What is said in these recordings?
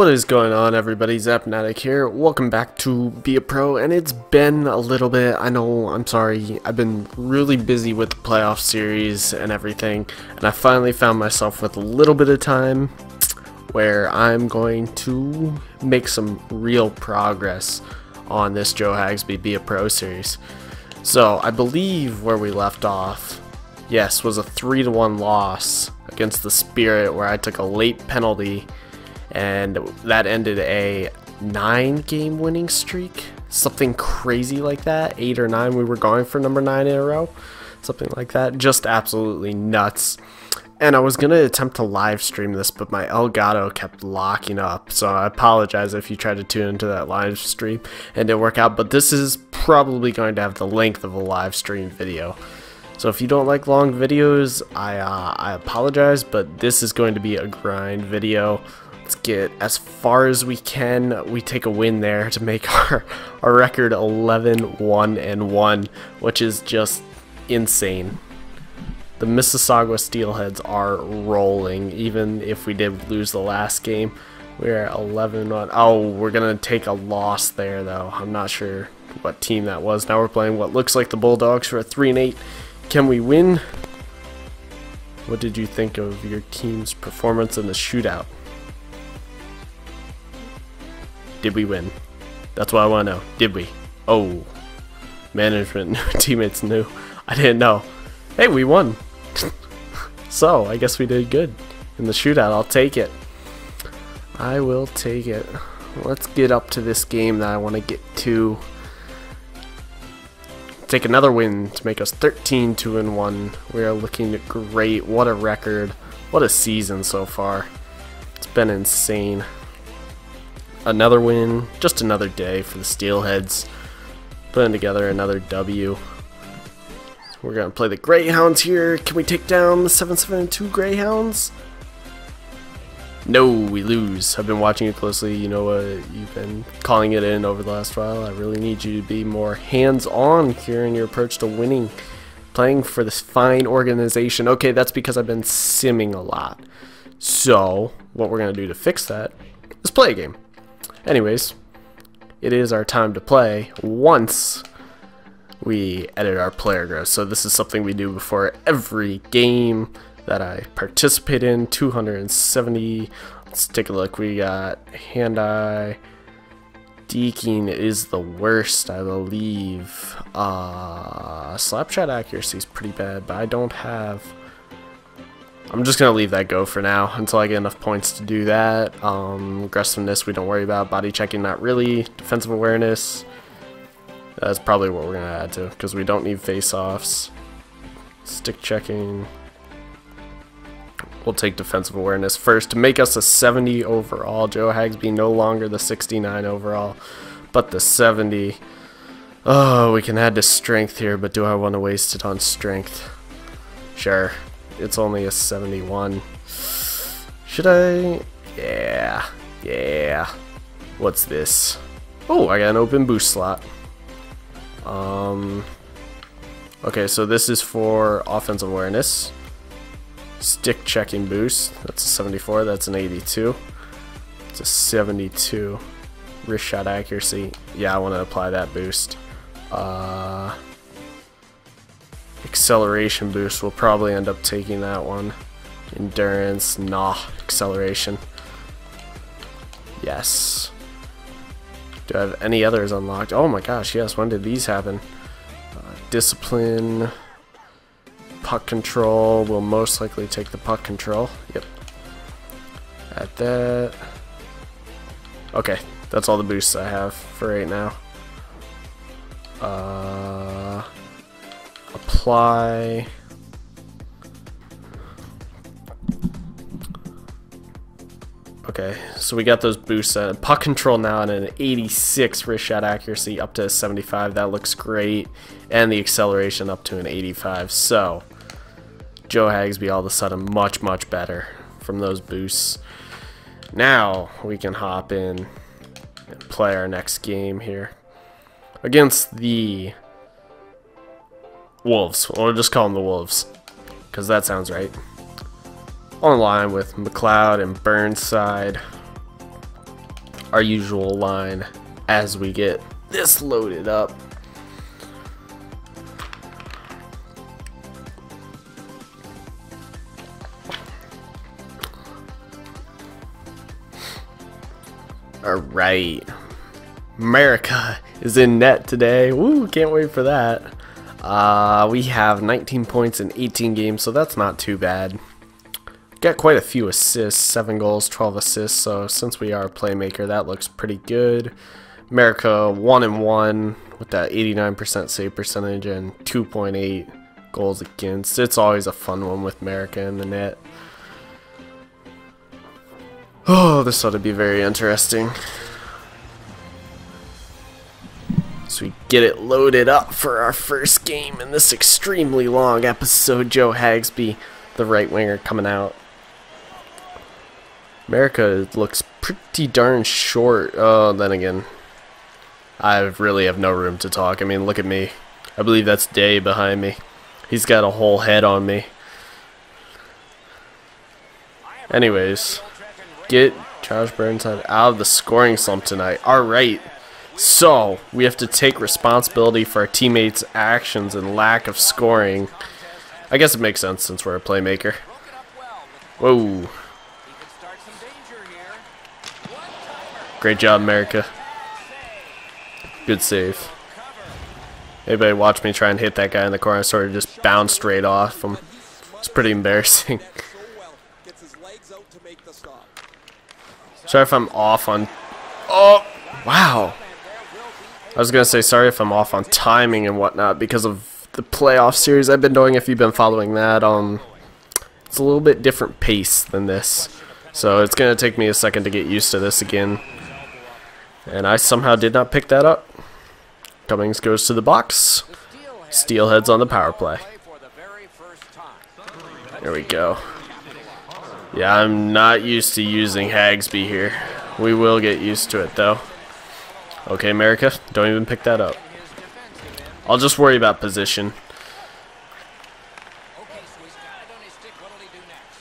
What is going on everybody, Zapnatik here, welcome back to Be A Pro, and it's been a little bit, I know, I'm sorry, I've been really busy with the playoff series and everything, and I finally found myself with a little bit of time where I'm going to make some real progress on this Joe Hagsby Be A Pro series. So, I believe where we left off, yes, was a 3 to one loss against the Spirit where I took a late penalty and that ended a nine game winning streak something crazy like that eight or nine we were going for number nine in a row something like that just absolutely nuts and I was gonna attempt to live stream this, but my Elgato kept locking up. So I apologize if you tried to tune into that live stream and didn't work out. But this is probably going to have the length of a live stream video. So if you don't like long videos, I uh, I apologize, but this is going to be a grind video. Let's get as far as we can. We take a win there to make our, our record 11 1 and 1, which is just insane. The Mississauga Steelheads are rolling, even if we did lose the last game. We're at 11 1. Oh, we're going to take a loss there, though. I'm not sure what team that was. Now we're playing what looks like the Bulldogs for a 3 and 8. Can we win? What did you think of your team's performance in the shootout? Did we win? That's what I want to know. Did we? Oh. Management teammates knew. I didn't know. Hey, we won. so, I guess we did good in the shootout. I'll take it. I will take it. Let's get up to this game that I want to get to. Take another win to make us 13 2 and 1. We are looking great. What a record. What a season so far. It's been insane another win, just another day for the Steelheads. Putting together another W. We're going to play the Greyhounds here. Can we take down the 7-7-2 Greyhounds? No, we lose. I've been watching you closely. You know what? You've been calling it in over the last while. I really need you to be more hands-on here in your approach to winning. Playing for this fine organization. Okay, that's because I've been simming a lot. So, what we're going to do to fix that is play a game. Anyways, it is our time to play once we edit our player growth. So this is something we do before every game that I participate in. 270. Let's take a look. We got hand-eye. Deking is the worst, I believe. Uh, slap shot accuracy is pretty bad, but I don't have I'm just going to leave that go for now until I get enough points to do that. Um, aggressiveness we don't worry about. Body checking not really. Defensive awareness. That's probably what we're going to add to because we don't need face-offs. Stick checking. We'll take defensive awareness first to make us a 70 overall. Joe Hagsby no longer the 69 overall, but the 70. Oh, we can add to strength here, but do I want to waste it on strength? Sure it's only a 71. Should I? Yeah, yeah. What's this? Oh, I got an open boost slot. Um. Okay, so this is for offensive awareness. Stick checking boost. That's a 74. That's an 82. It's a 72. Wrist shot accuracy. Yeah, I want to apply that boost. Uh. Acceleration boost, we'll probably end up taking that one. Endurance, nah, acceleration. Yes. Do I have any others unlocked? Oh my gosh, yes, when did these happen? Uh, discipline, puck control, will most likely take the puck control. Yep. At that. Okay, that's all the boosts I have for right now. Uh, apply Okay, so we got those boosts. Uh, puck control now at an 86 wrist shot accuracy up to 75. That looks great. And the acceleration up to an 85. So, Joe Hagsby all of a sudden much, much better from those boosts. Now, we can hop in and play our next game here. Against the Wolves. We'll just call them the Wolves. Because that sounds right. On line with McLeod and Burnside. our usual line as we get this loaded up. Alright. America is in net today. Woo, can't wait for that. Uh, we have 19 points in 18 games, so that's not too bad. Got quite a few assists, 7 goals, 12 assists, so since we are a playmaker, that looks pretty good. America 1 and 1 with that 89% save percentage and 2.8 goals against. It's always a fun one with America in the net. Oh, this ought to be very interesting. So we get it loaded up for our first game in this extremely long episode. Joe Hagsby, the right winger, coming out. America looks pretty darn short. Oh, then again, I really have no room to talk. I mean, look at me. I believe that's Day behind me. He's got a whole head on me. Anyways, get Josh Burnside out of the scoring slump tonight. Alright, so we have to take responsibility for our teammates' actions and lack of scoring. I guess it makes sense since we're a playmaker. Whoa. Great job, America. Good save. Anybody watch me try and hit that guy in the corner, I sort of just bounced straight off him. It's pretty embarrassing. Sorry if I'm off on... Oh! Wow! I was going to say sorry if I'm off on timing and whatnot because of the playoff series I've been doing. If you've been following that, um, it's a little bit different pace than this. So it's going to take me a second to get used to this again. And I somehow did not pick that up. Cummings goes to the box. Steelheads on the power play. There we go. Yeah, I'm not used to using Hagsby here. We will get used to it, though. Okay, America, don't even pick that up. I'll just worry about position.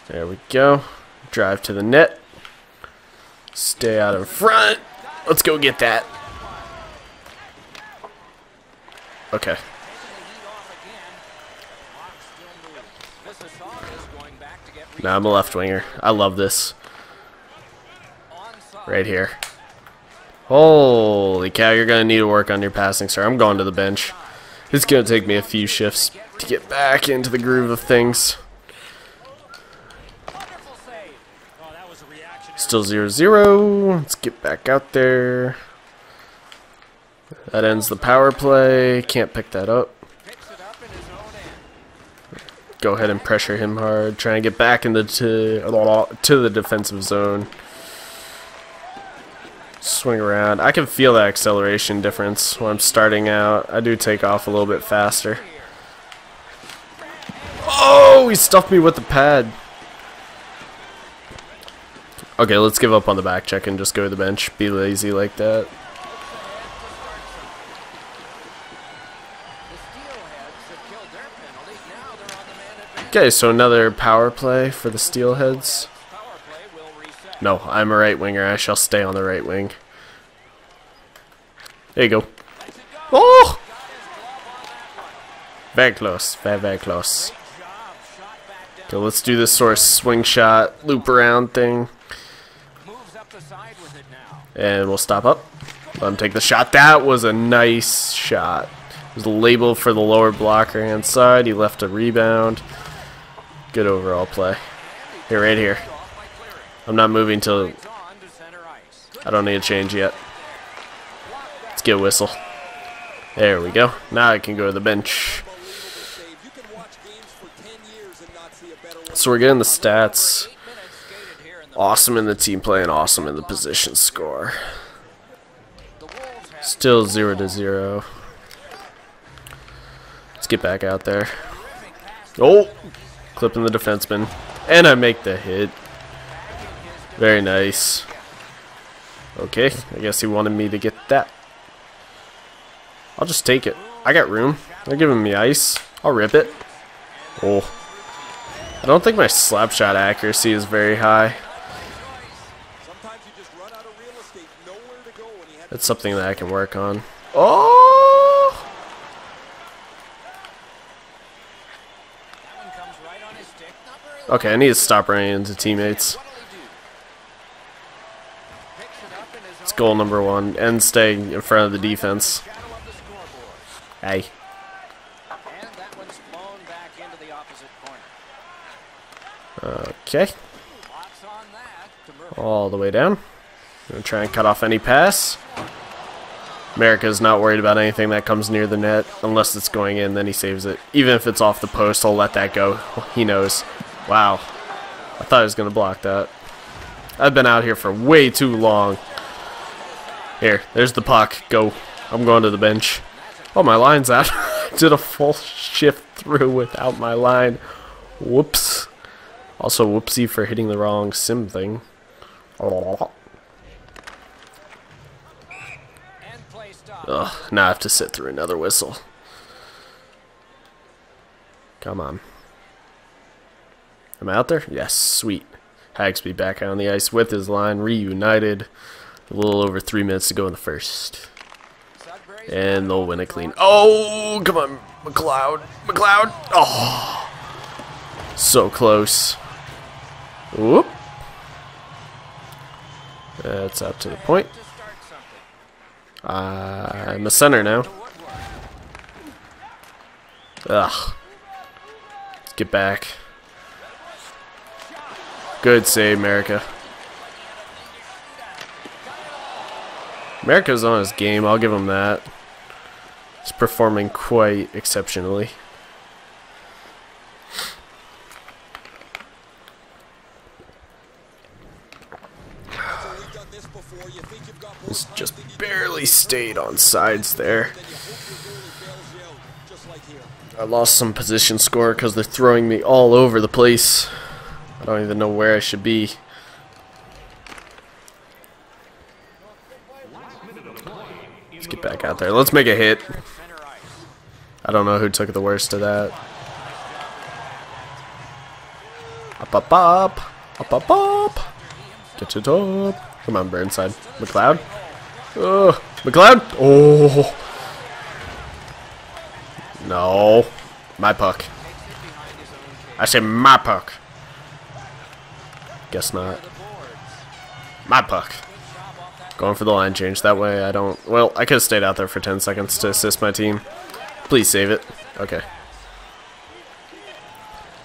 There we go. Drive to the net. Stay out in front. Let's go get that. Okay. Now I'm a left winger. I love this. Right here. Holy cow, you're going to need to work on your passing, sir. I'm going to the bench. It's going to take me a few shifts to get back into the groove of things. Still 0-0. Let's get back out there. That ends the power play. Can't pick that up go ahead and pressure him hard, try and get back into to, to the defensive zone. Swing around. I can feel that acceleration difference when I'm starting out. I do take off a little bit faster. Oh, he stuffed me with the pad. Okay, let's give up on the back check and just go to the bench. Be lazy like that. Okay, so another power play for the Steelheads. No, I'm a right winger. I shall stay on the right wing. There you go. Oh! Very close. Very, very close. Okay, let's do this sort of swing shot, loop around thing. And we'll stop up. Let him take the shot. That was a nice shot. It was a label for the lower blocker hand side. He left a rebound. Good overall play. Here, right here. I'm not moving till... I don't need a change yet. Let's get a whistle. There we go. Now I can go to the bench. So we're getting the stats. Awesome in the team play and awesome in the position score. Still 0 to 0. Let's get back out there. Oh! Clipping the defenseman. And I make the hit. Very nice. Okay, I guess he wanted me to get that. I'll just take it. I got room. They're giving me ice. I'll rip it. Oh. I don't think my slap shot accuracy is very high. That's something that I can work on. Oh! Okay, I need to stop running into teammates. What'll he do? Picks it up in his It's goal number one. And stay in front of the defense. Hey. Okay. All the way down. Gonna try and cut off any pass. America's not worried about anything that comes near the net. Unless it's going in, then he saves it. Even if it's off the post, he'll let that go. He knows. Wow. I thought I was to block that. I've been out here for way too long. Here, there's the puck. Go. I'm going to the bench. Oh, my line's out. Did a full shift through without my line. Whoops. Also, whoopsie for hitting the wrong sim thing. Stop. Ugh, now I have to sit through another whistle. Come on. Am I out there? Yes, sweet. Hagsby back on the ice with his line, reunited. A little over three minutes to go in the first. And they'll win it clean. Oh, come on, McLeod. McLeod. Oh, so close. Whoop. That's up to the point. something. I'm a center now. Ugh. Let's get back. Good save, America. America's on his game, I'll give him that. He's performing quite exceptionally. He's just barely stayed on sides there. I lost some position score because they're throwing me all over the place. I don't even know where I should be. Get back out there. Let's make a hit. I don't know who took the worst of that. Up, up, up. Up, up, up. Get to top. Come on, Burnside. McLeod. Oh, McLeod. Oh. No. My puck. I say my puck. Guess not. My puck. Going for the line change. That way I don't... Well, I could have stayed out there for 10 seconds to assist my team. Please save it. Okay.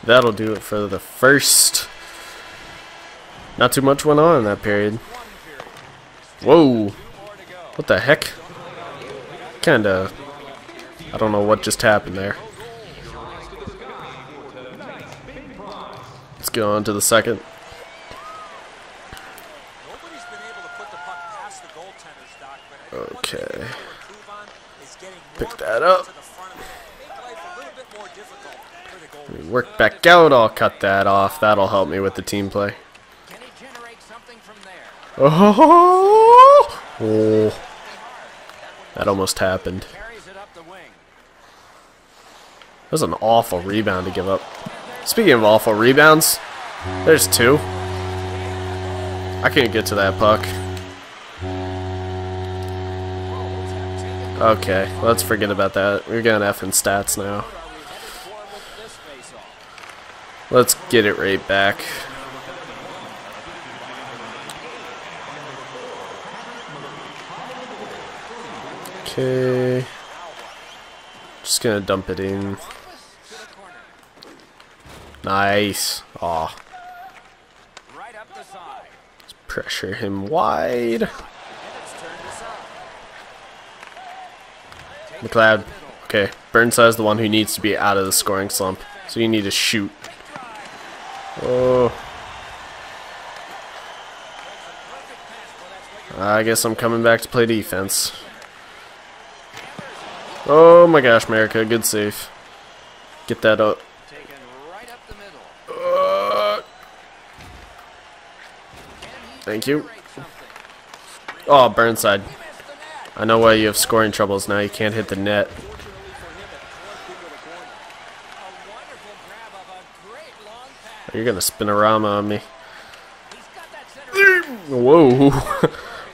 That'll do it for the first. Not too much went on in that period. Whoa. What the heck? Kinda. I don't know what just happened there. Let's get on to the second. Nobody's been able to put the puck past the goaltenders, Doc, but I think one Okay. thing they can improve on is getting Pick more that puck up. to the front of the net. Make life a little bit more difficult for the goalie. Work back out. I'll cut that off. That'll help me with the team play. Oh, oh. that almost happened. Up. That was an awful rebound to give up. Speaking of awful rebounds, there's two. I can't get to that puck. Okay, let's forget about that. We're going F in stats now. Let's get it right back. Okay. Just gonna dump it in. Nice. Aw. Pressure him wide. And it's turned aside. McLeod. Okay. Burnside's the one who needs to be out of the scoring slump. So you need to shoot. Oh. I guess I'm coming back to play defense. Oh my gosh, America. Good save. Get that up. Up. Uh, thank you. Oh, Burnside. I know why you have scoring troubles now. You can't hit the net. You're gonna spin-o-rama on me. Whoa.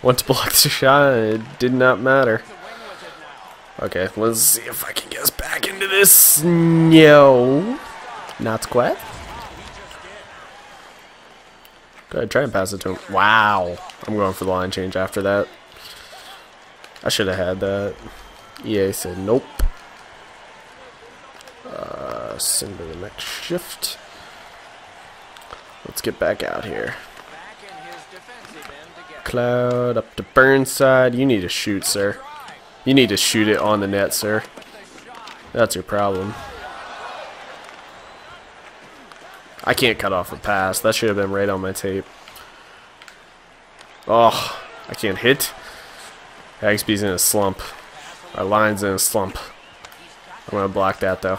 Went to block the shot, it did not matter. Okay, let's see if I can get us back into this. No. Not quite. Go ahead, try and pass it to him. Wow. I'm going for the line change after that. I should have had that. EA said nope. Uh, send to the next shift. Let's get back out here. Cloud up to Burnside. You need to shoot, sir. You need to shoot it on the net, sir. That's your problem. I can't cut off a pass. That should have been right on my tape. Oh, I can't hit. Hagsby's in a slump. Our line's in a slump. I'm going to block that, though.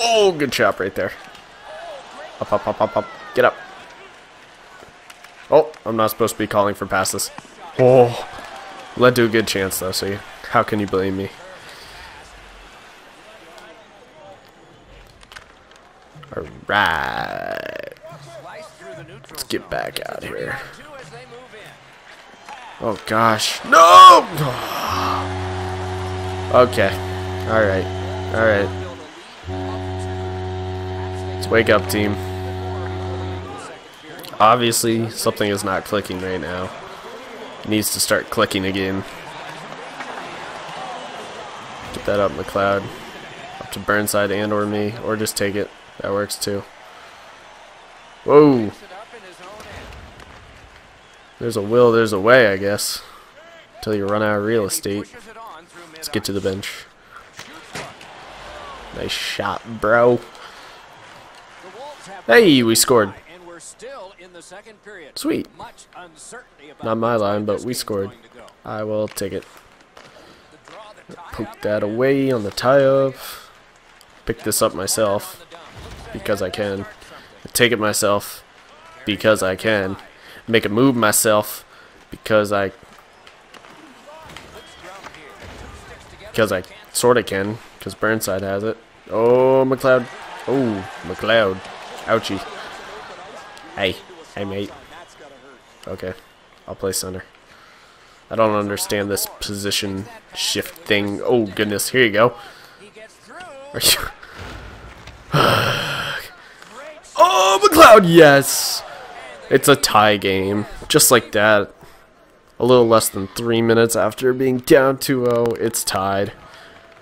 Oh, good chop right there. Up, up, up, up, up. Get up. Oh, I'm not supposed to be calling for passes. Oh, led to a good chance, though, so how can you blame me? Alright. Let's get back out here. Oh gosh. No! Okay. Alright. Alright. Let's wake up, team. Obviously, something is not clicking right now. It needs to start clicking again. Get that up in the cloud. Up to Burnside and or me. Or just take it. That works too. Whoa. There's a will, there's a way, I guess. Until you run out of real estate. Let's get to the bench. Nice shot, bro. Hey, we scored. Sweet. Not my line, but we scored. I will take it. Poke that away on the tie-up. Pick this up myself because I can. Take it myself because I can. Make a move myself because I because I sort of can because Burnside has it. Oh, McLeod. Oh, McLeod. Ouchie. Hey. Hey, mate. Okay. I'll play center. I don't understand this position shift thing. Oh, goodness. Here you go. Oh, McLeod, yes! It's a tie game. Just like that. A little less than three minutes after being down 2-0, it's tied.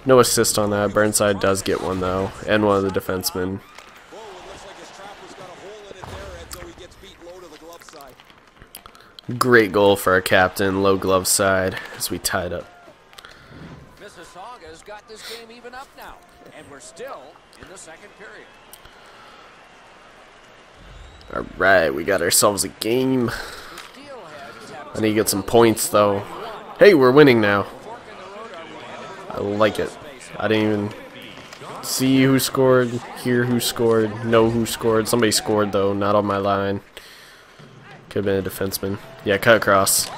No assist on that. Burnside does get one, though. And one of the defensemen. Great goal for our captain, low glove side, as we tied up. Mississauga's got this game even up now, and we're still in the second period. Alright, we got ourselves a game. I need to get some points, though. Hey, we're winning now. I like it. I didn't even see who scored, hear who scored, know who scored. Somebody scored, though, not on my line. Could have been a defenseman. Yeah, cut across.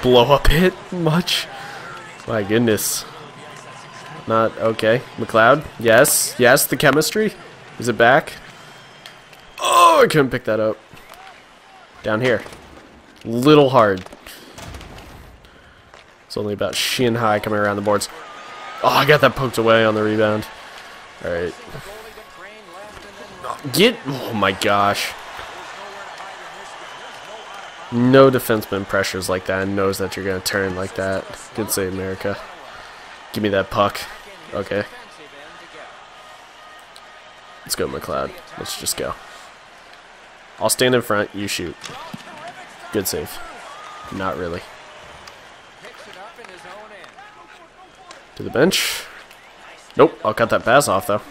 Blow up hit? Much? My goodness. Not okay. McLeod? Yes. Yes, the chemistry. Is it back? Oh, I couldn't pick that up. Down here. Little hard. It's only about shin high coming around the boards. Oh, I got that poked away on the rebound. Alright. Get... Oh my gosh. No defenseman pressures like that and knows that you're going to turn like that. Good save, America. Give me that puck. Okay. Let's go, McLeod. Let's just go. I'll stand in front, you shoot. Good save. Not really. To the bench. Nope, I'll cut that pass off, though.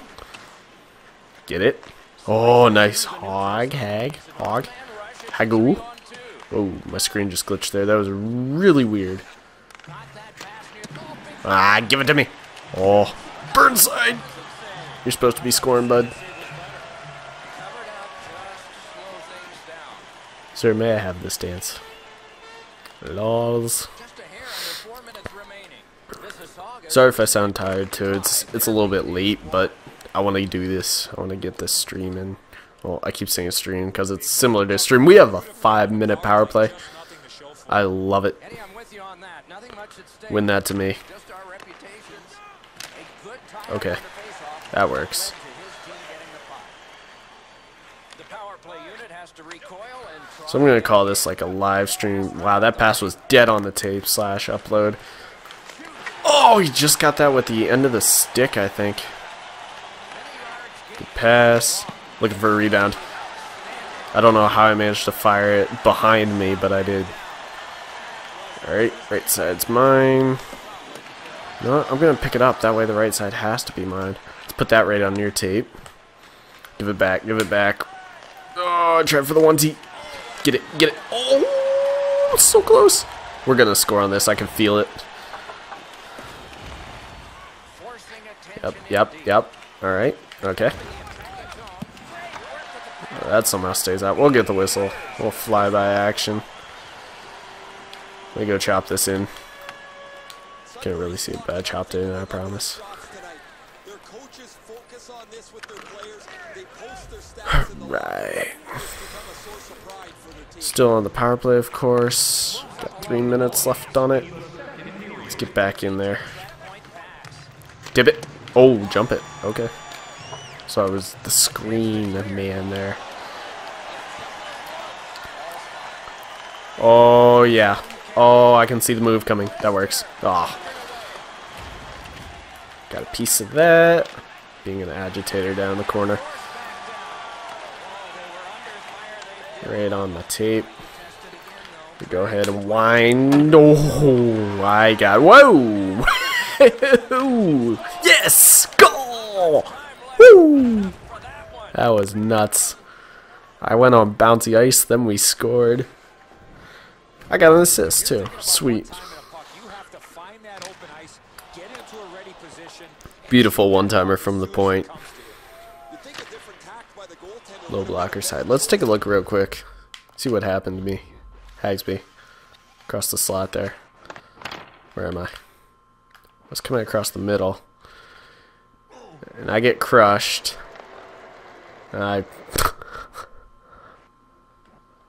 Get it? Oh, nice. Hog, hag, hog. Hagoo. Oh, my screen just glitched there. That was really weird. Ah, give it to me. Oh, Burnside. You're supposed to be scoring, bud. Sir, may I have this dance? Lols. Sorry if I sound tired too. It's it's a little bit late, but I want to do this. I want to get this streaming Well, I keep saying stream because it's similar to stream. We have a five minute power play. I love it. Win that to me. Okay. That works. the power play unit has to recoil So I'm gonna call this like a live stream. Wow, that pass was dead on the tape slash upload. Oh, he just got that with the end of the stick, I think. Good pass. Looking for a rebound. I don't know how I managed to fire it behind me, but I did. Alright, right side's mine. No, I'm gonna pick it up. That way the right side has to be mine. Let's put that right on your tape. Give it back, give it back. Oh, try for the one T. Get it, get it. Oh, so close. We're gonna score on this. I can feel it. Yep, yep, yep. All right, okay. That somehow stays out. We'll get the whistle. We'll fly by action. Let me go chop this in. Can't really see it, but I chopped it in, I promise. tonight. Still on the power play, of course. Got three minutes left on it. Let's get back in there. Dip it. Oh, jump it. Okay. So I was the screen man there. Oh, yeah. Oh, I can see the move coming. That works. Ah. Got a piece of that. Being an agitator down the corner. Right on the tape. We go ahead and wind. Oh, I got. Whoa! yes! Goal! Woo! That was nuts. I went on bouncy ice, then we scored. I got an assist too. Sweet. Beautiful one-timer from the you Low blocker side. Let's take a look real quick. See what happened to me. Hagsby. Across the slot there. Where am I? I was coming across the middle. And I get crushed. And I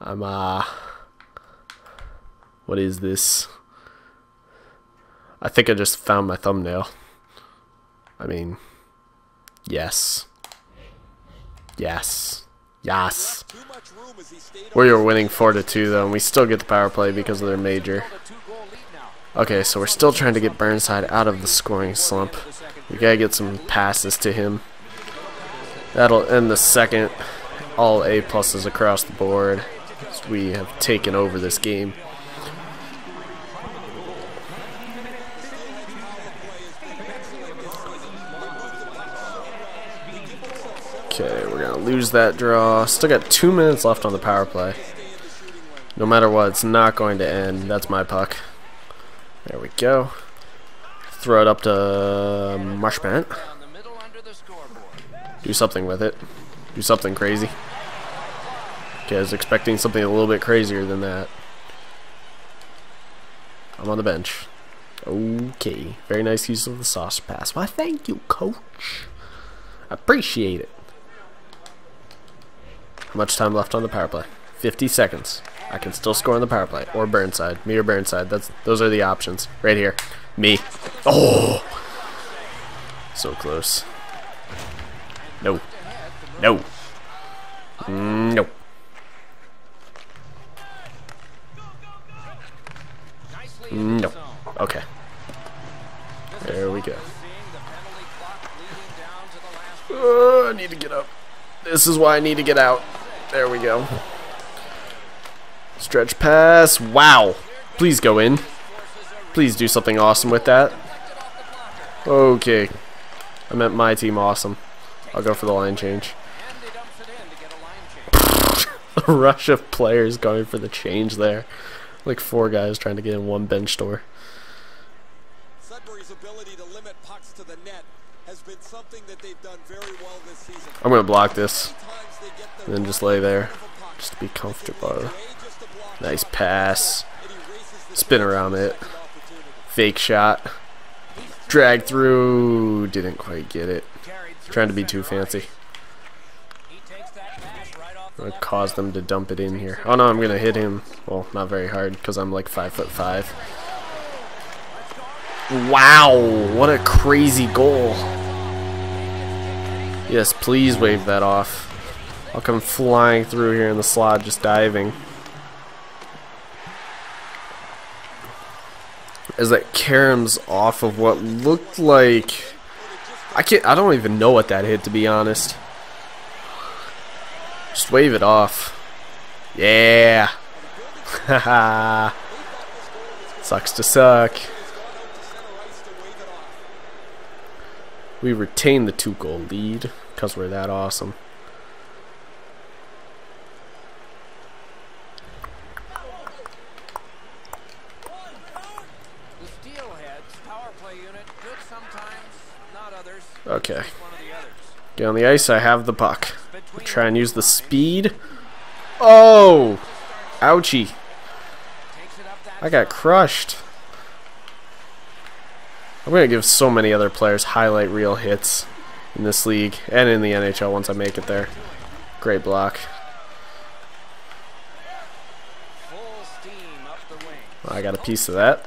I'm uh what is this? I think I just found my thumbnail. I mean yes. Yes. Yes. We were winning 4 to 2 though, and we still get the power play because of their major. Okay, so we're still trying to get Burnside out of the scoring slump. We gotta get some passes to him. That'll end the second. All A pluses across the board. We have taken over this game. Okay, we're gonna lose that draw. Still got two minutes left on the power play. No matter what, it's not going to end. That's my puck. There we go. Throw it up to Marshman. Do something with it. Do something crazy. Okay, I was expecting something a little bit crazier than that. I'm on the bench. Okay. Very nice use of the sauce pass. Why, thank you, coach. Appreciate it. Much time left on the power play? 50 seconds. I can still score on the power play. Or Burnside. Me or Burnside. That's Those are the options. Right here. Me. Oh! So close. No. No. Mm, No. Mm, No. Okay. There we go. Uh, I need to get up. This is why I need to get out. There we go. Stretch pass. Wow. Please go in. Please do something awesome with that. Okay. I meant my team awesome. I'll go for the line change. and he dumps it in to get a. A rush of players going for the change there. Like four guys trying to get in one bench door. Sudbury's ability to limit pucks to the net has been something that they've done very well this season. I'm going to block this. Times they get the And then just lay there. Just to be comfortable. Nice pass. Spin around it. Fake shot. Drag through. Didn't quite get it. Trying to be too fancy. He takes that pass I caused them to dump it in here. Oh no, I'm gonna hit him. Well, not very hard because I'm like five foot five. Wow, what a crazy goal. Yes, please wave that off. I'll come flying through here in the slot, just diving. As that caroms off of what looked like I can't I don't even know what that hit to be honest. Just wave it off. Yeah. Sucks to suck. We retain the two goal lead because we're that awesome. The Steelheads power play unit, good sometimes, not others. Okay. Get on the ice, I have the puck. Try and use the speed. Oh! Ouchie. I got crushed. I'm gonna give so many other players highlight reel hits in this league and in the NHL once I make it there. Great block. I got a piece of that.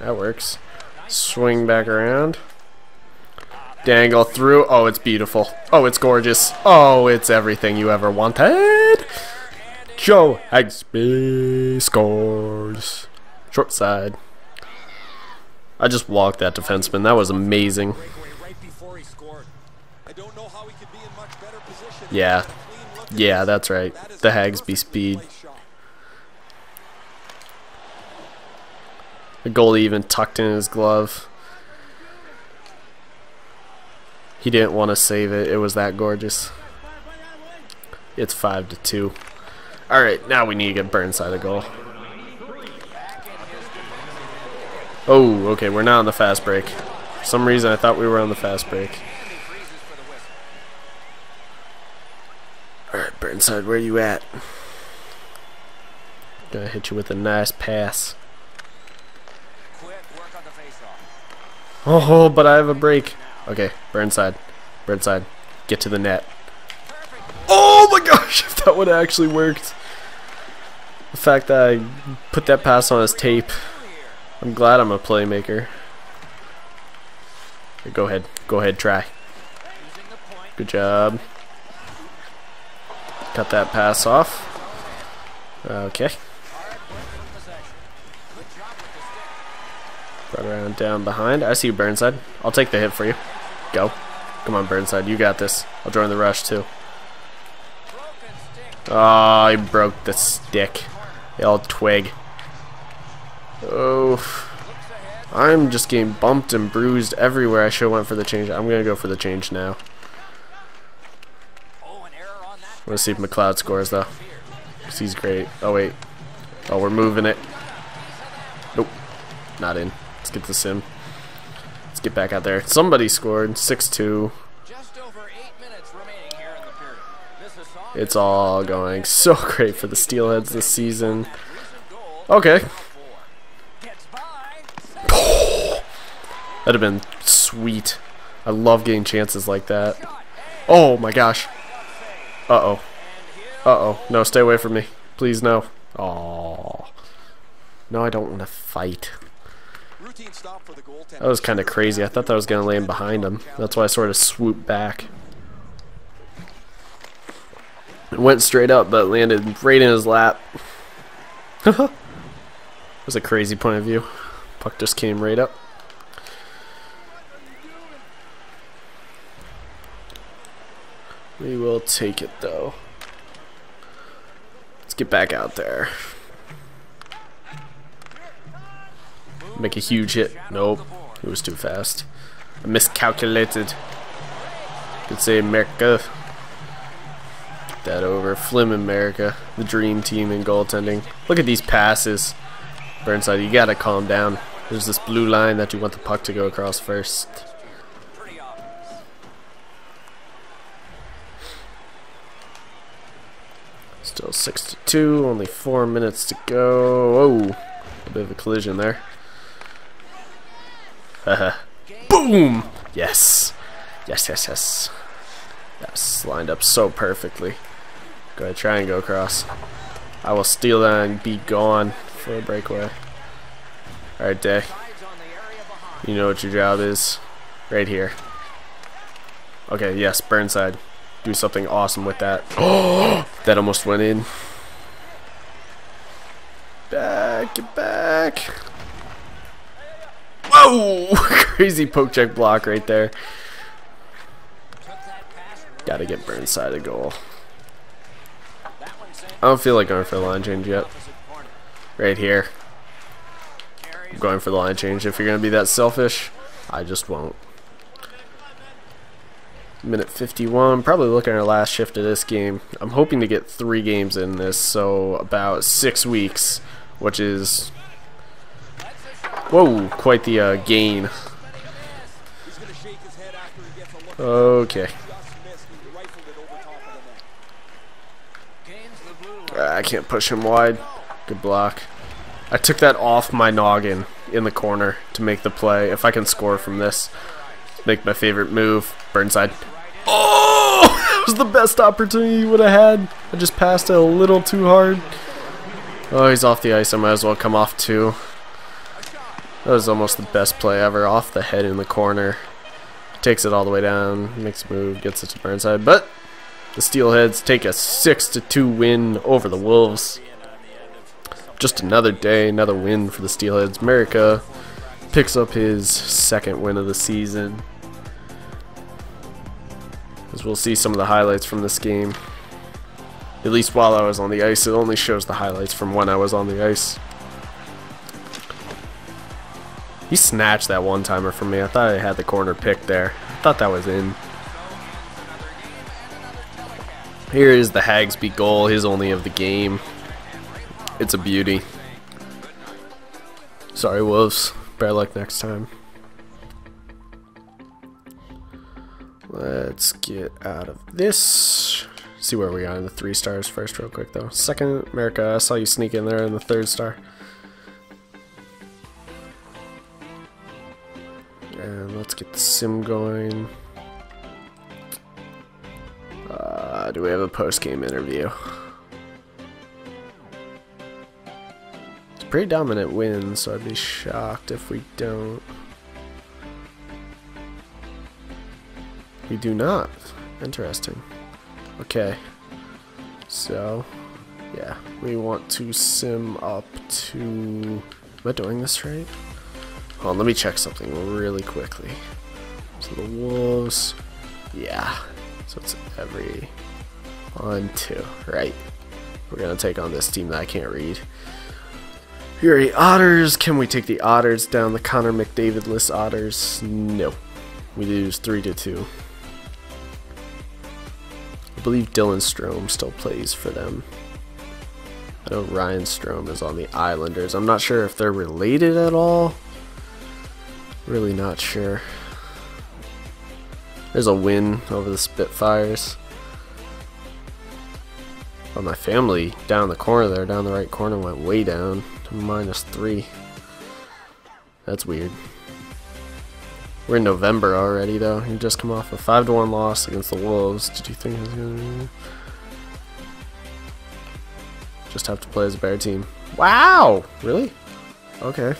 That works. Swing back around. Dangle through. Oh, it's beautiful. Oh, it's gorgeous. Oh, it's everything you ever wanted. Joe Hagsby scores. Short side. I just walked that defenseman. That was amazing. Yeah. Yeah, that's right. The Hagsby speed. The goalie even tucked in his glove. He didn't want to save it. It was that gorgeous. It's five to two. All right, now we need to get Burnside a goal. Oh, okay, we're not on the fast break. For some reason, I thought we were on the fast break. Freezes for the whistle. All right, Burnside, where are you at? Gonna hit you with a nice pass. Quick work on the faceoff. Oh, but I have a break. Okay, Burnside. Burnside. Get to the net. Oh my gosh, if that would have actually worked. The fact that I put that pass on his tape. I'm glad I'm a playmaker. Go ahead. Go ahead, try. Using the point. Good job. Cut that pass off. Okay. Hard work for possession. Good job with the stick. Brought around down behind. I see you, Burnside. I'll take the hit for you. Go. Come on, Burnside. You got this. I'll join the rush, too. Stick. Oh, I broke the stick. The old twig. Oh, I'm just getting bumped and bruised everywhere. I should have went for the change. I'm gonna go for the change now. To see if McLeod scores though, 'cause he's great. Oh wait. Oh, we're moving it. Nope, not in. Let's get the sim. Let's get back out there. Somebody scored. Six-two. Just over eight minutes remaining here in the period. Mississauga It's all going so great for the Steelheads this season. Okay. Four. Gets by. That'd have been sweet. I love getting chances like that. Oh my gosh. Uh oh. Uh oh. No, stay away from me. Please, no. Oh. No, I don't want to fight. That was kind of crazy. I thought that was going to land behind him. That's why I sort of swooped back. It went straight up, but landed right in his lap. it was a crazy point of view. Puck just came right up. We will take it though. Let's get back out there. Make a huge hit. Nope. It was too fast. I miscalculated. Could say America. Get that over. Flim America. The dream team in goaltending. Look at these passes. Burnside, you gotta calm down. There's this blue line that you want the puck to go across first. Still 6 to 2, only 4 minutes to go. Oh, a bit of a collision there. Haha. Boom! Yes. Yes, yes, yes. Yes, lined up so perfectly. Go ahead, try and go across. I will steal that and be gone for a breakaway. Alright, Day. You know what your job is. Right here. Okay, yes, Burnside. Do something awesome with that. Oh, that almost went in. Back, get back. Whoa! Crazy poke check block right there. Gotta get Burnside a goal. I don't feel like going for the line change yet. Right here. I'm going for the line change. If you're going to be that selfish, I just won't. Minute 51. Probably looking at our last shift of this game. I'm hoping to get three games in this, so about six weeks, which is... Whoa, quite the uh, gain. Okay. I can't push him wide. Good block. I took that off my noggin in the corner to make the play. If I can score from this, make my favorite move. Burnside. Oh! That was the best opportunity you would have had. I just passed it a little too hard. Oh, he's off the ice. I might as well come off too. That was almost the best play ever. Off the head in the corner. Takes it all the way down. Makes a move. Gets it to Burnside. But the Steelheads take a 6 to 2 win over the Wolves. Just another day, another win for the Steelheads. America picks up his second win of the season. As we'll see some of the highlights from this game. At least while I was on the ice, it only shows the highlights from when I was on the ice. He snatched that one-timer from me. I thought I had the corner picked there. I thought that was in. Here is the Hagsby goal, his only of the game. It's a beauty. Sorry, Wolves. Better luck next time. Let's get out of this. See where we are in the three stars first, real quick, though. Second, America. I saw you sneak in there in the third star. And let's get the sim going. Uh, do we have a post-game interview? It's a pretty dominant win, so I'd be shocked if we don't. We do not. Interesting. Okay. So, yeah, we want to sim up to... Am I doing this right? Hold on, let me check something really quickly. So the Wolves... Yeah. So it's every one, two, right? We're gonna take on this team that I can't read. Fury Otters. Can we take the Otters down the Connor McDavid list Otters? No. We lose three to two. I believe Dylan Strome still plays for them. I know Ryan Strome is on the Islanders. I'm not sure if they're related at all. Really not sure. There's a win over the Spitfires. But my family down the corner there, down the right corner, went way down to minus three. That's weird. We're in November already, though. You just come off a five to one loss against the Wolves. Did you think it was gonna? Just have to play as a bear team. Wow, really? Okay.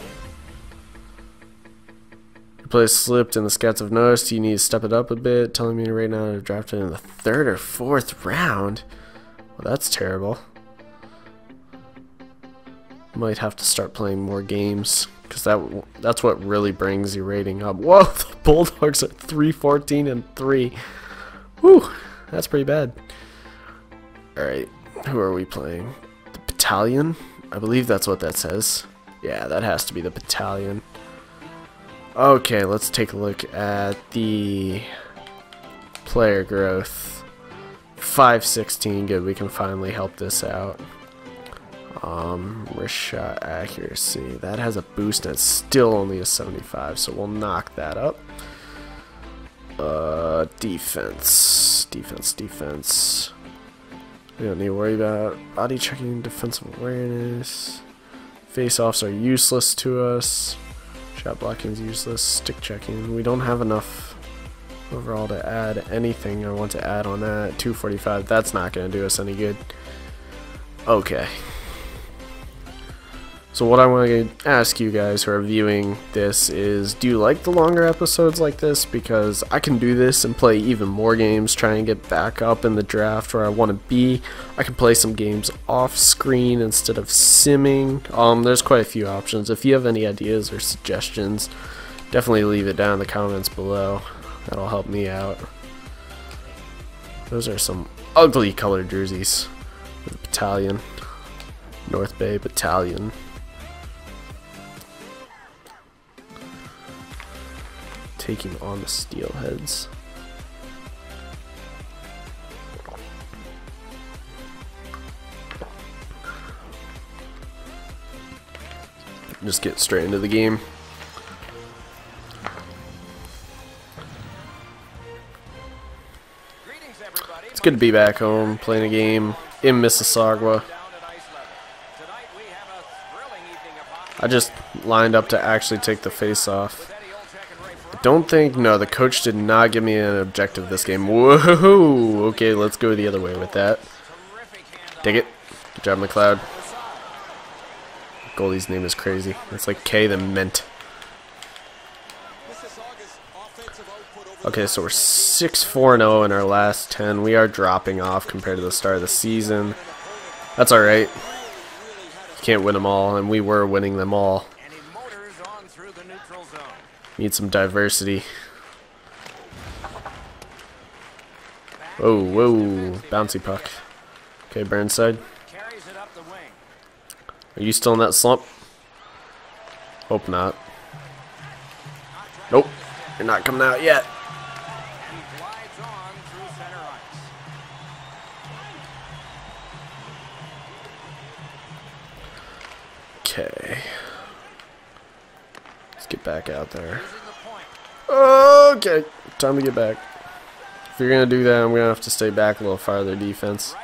Play slipped and the scouts have noticed you need to step it up a bit, telling me right now to draft it in the third or fourth round. Well, that's terrible. Might have to start playing more games because that that's what really brings your rating up. Whoa, the Bulldogs are 314 and 3. Whew, that's pretty bad. Alright, who are we playing? The Battalion? I believe that's what that says. Yeah, that has to be the Battalion. Okay, let's take a look at the player growth. 516, good, we can finally help this out. Um, wrist shot accuracy, that has a boost and it's still only a 75, so we'll knock that up. Uh, defense, defense, defense. We don't need to worry about body checking, defensive awareness. Face-offs are useless to us. Shot blocking is useless. Stick checking. We don't have enough overall to add anything I want to add on that. 245, that's not going to do us any good. Okay. So what I want to ask you guys who are viewing this is, do you like the longer episodes like this? Because I can do this and play even more games, try and get back up in the draft where I want to be. I can play some games off screen instead of simming. Um, there's quite a few options. If you have any ideas or suggestions, definitely leave it down in the comments below. That'll help me out. Those are some ugly colored jerseys. The battalion. North Bay Battalion. Taking on the Steelheads. Just get straight into the game. It's good to be back home, playing a game in Mississauga. I just lined up to actually take the face off don't think, no, the coach did not give me an objective this game. Whoa, okay, let's go the other way with that. Dig it. Good job, McLeod. Goldie's name is crazy. It's like K the mint. Okay, so we're 6-4-0 in our last 10. We are dropping off compared to the start of the season. That's alright. Can't win them all, and we were winning them all. Need some diversity. Whoa, whoa, bouncy puck. Okay, Burnside. Are you still in that slump? Hope not. Nope, you're not coming out yet. Okay get back out there. Okay, time to get back. If you're going to do that, I'm going to have to stay back a little farther defense.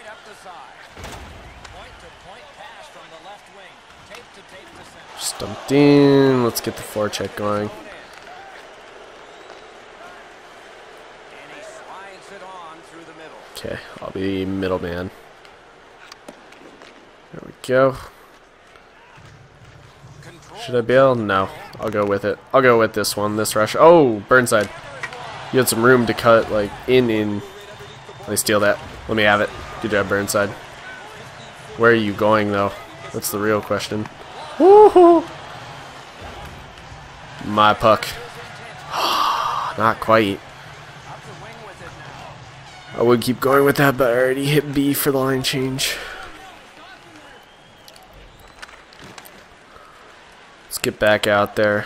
Stumped in. Let's get the forecheck going. Okay, I'll be middleman. There we go. Should I bail? Oh, no. I'll go with it. I'll go with this one, this rush. Oh, Burnside. You had some room to cut, like, in, in. Let me steal that. Let me have it. Good job, Burnside. Where are you going, though? That's the real question. Woohoo! My puck. Not quite. I would keep going with that, but I already hit B for the line change. Get back out there.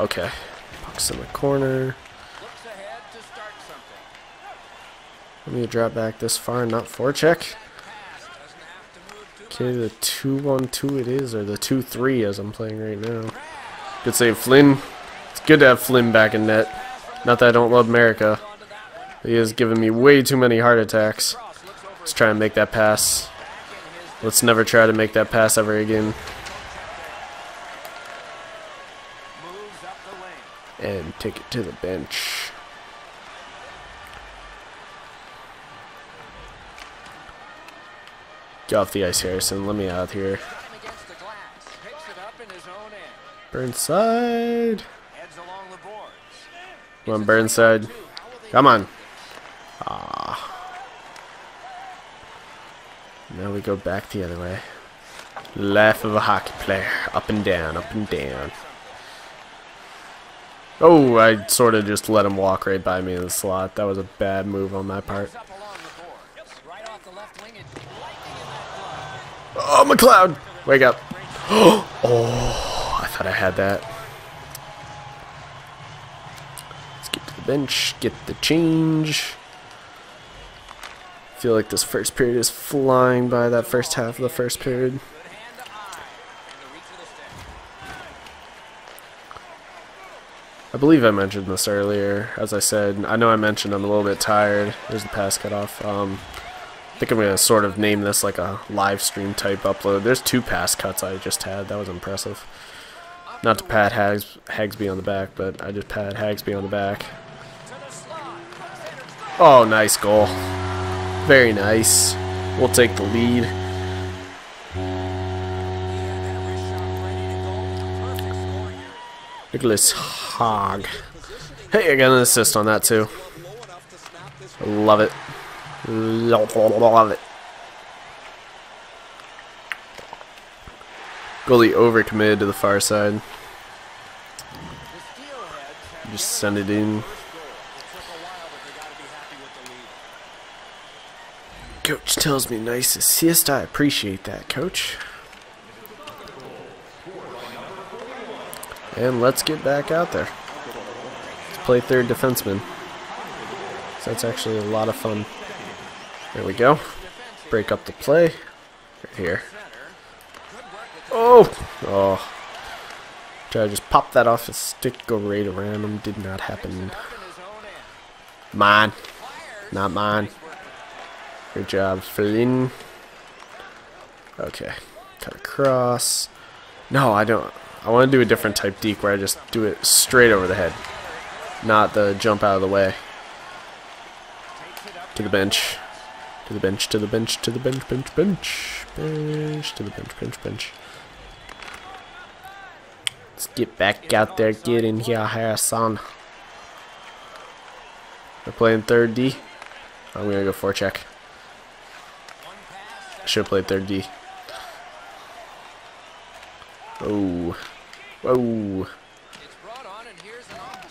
Okay. Puck's in the corner. Let me drop back this far, not forecheck. Okay, the 2-1-2 it is, or the 2-3 as I'm playing right now. Good save, Flynn. It's good to have Flynn back in net. Not that I don't love America. He has given me way too many heart attacks. Let's try and make that pass. Let's never try to make that pass ever again. And take it to the bench. Get off the ice, Harrison. Let me out here. Burnside. Come on, Burnside. Come on. Ah. Now we go back the other way. Life of a hockey player. Up and down, up and down. Oh, I sort of just let him walk right by me in the slot. That was a bad move on my part. Oh, McLeod! Wake up. Oh, I thought I had that. Let's get to the bench, get the change feel like this first period is flying by that first half of the first period. I believe I mentioned this earlier. As I said, I know I mentioned I'm a little bit tired. There's the pass cut off. Um, think I'm gonna sort of name this like a live stream type upload. There's two pass cuts I just had. That was impressive. Not to pat Hags Hagsby on the back, but I just pat Hagsby on the back. Oh, nice goal. Very nice. We'll take the lead. Nicholas Hague. Hey, I got an assist on that too. Love it. Love it. Goalie overcommitted to the far side. Just send it in. Coach tells me nice assist. I appreciate that, coach. And let's get back out there. Let's play third defenseman. So that's actually a lot of fun. There we go. Break up the play. Right here. Oh! Oh. Try to just pop that off his stick, go right around him. Did not happen. Mine. Not mine. Good job, Flynn. Okay. Cut across. No, I don't. I want to do a different type deke where I just do it straight over the head. Not the jump out of the way. To the bench. To the bench, to the bench, to the bench, bench, bench. Bench, to the bench, bench, bench. Let's get back out there, get in here, Harrison. We're playing third D. I'm gonna go forecheck. Should have played third D. Oh. Whoa.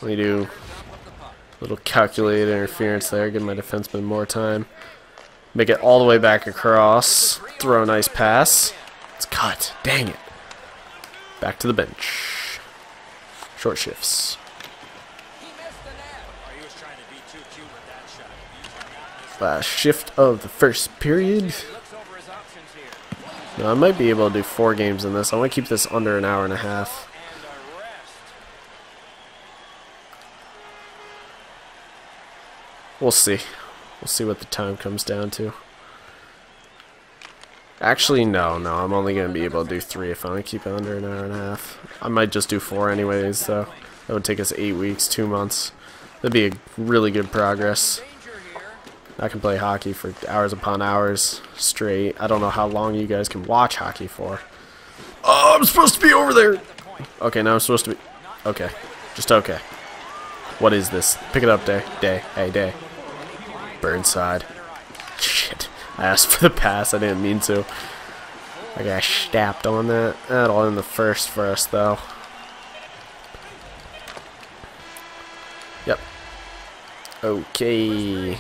Let me do a little calculated interference there. Give my defenseman more time. Make it all the way back across. Throw a nice pass. It's cut. Dang it. Back to the bench. Short shifts. Last shift of the first period. Now, I might be able to do four games in this. I want to keep this under an hour and a half. We'll see. We'll see what the time comes down to. Actually, no, no. I'm only going to be able to do three if I want to keep it under an hour and a half. I might just do four anyways, though. That would take us eight weeks, two months. That'd be a really good progress. I can play hockey for hours upon hours straight. I don't know how long you guys can watch hockey for. Oh, I'm supposed to be over there. Okay, now I'm supposed to be... Okay. Just okay. What is this? Pick it up, Day. Day. Hey, Day. Burnside. Shit. I asked for the pass. I didn't mean to. I got stabbed on that. That'll end the first for us, though. Yep. Okay.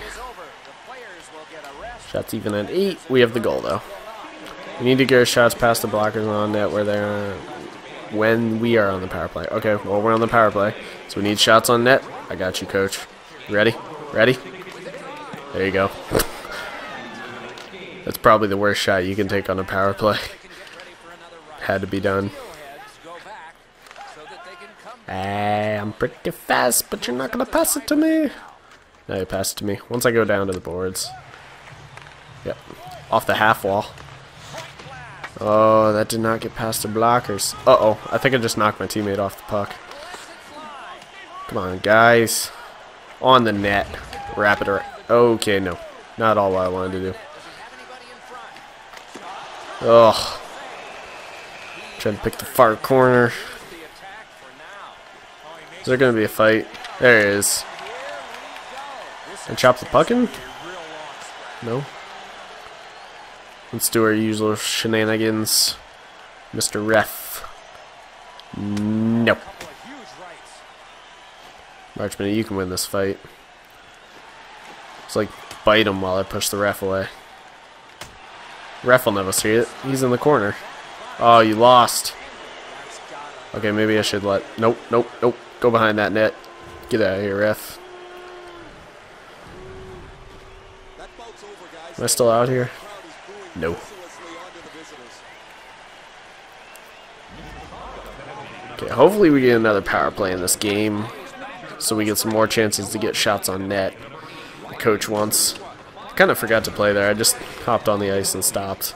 Shots even at 8. We have the goal, though. We need to get our shots past the blockers on net where they're when we are on the power play. Okay, well, we're on the power play. So we need shots on net. I got you, coach. Ready? Ready? There you go. That's probably the worst shot you can take on a power play. Had to be done. Hey, I'm pretty fast, but you're not going to pass it to me. Now you pass it to me. Once I go down to the boards. Yep. Off the half wall. Oh, that did not get past the blockers. Uh-oh. I think I just knocked my teammate off the puck. Come on, guys. On the net. Wrap it around. Okay, no. Not all what I wanted to do. Ugh. Trying to pick the far corner. Is there going to be a fight? There it is. And chop the puck in? No. Let's do our usual shenanigans. Mr. Ref. Nope. Marchman, you can win this fight. It's like bite him while I push the ref away. Ref will never see it. He's in the corner. Oh, you lost. Okay, maybe I should let... Nope, nope, nope. Go behind that net. Get out of here, ref. Am I still out here? No. Okay, hopefully we get another power play in this game so we get some more chances to get shots on net. The coach wants. I kind of forgot to play there. I just hopped on the ice and stopped.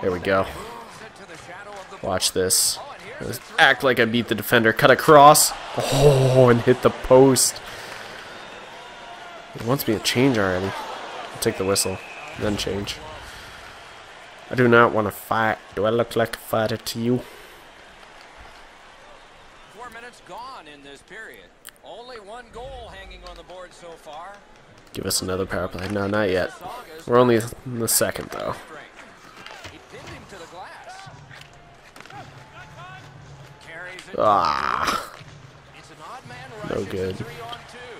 There we go. Watch this. Act like I beat the defender. Cut across. Oh, and hit the post. He wants me to change already. I'll take the whistle, then change. I do not want to fight. Do I look like a fighter to you? Four minutes gone in this period. Only one goal hanging on the board so far. Give us another power play. No, not yet. We're only in the second, though. Strength. He pinned him to the glass. Carries it. Ah, It's an odd man No rush. It's a good. Three on two.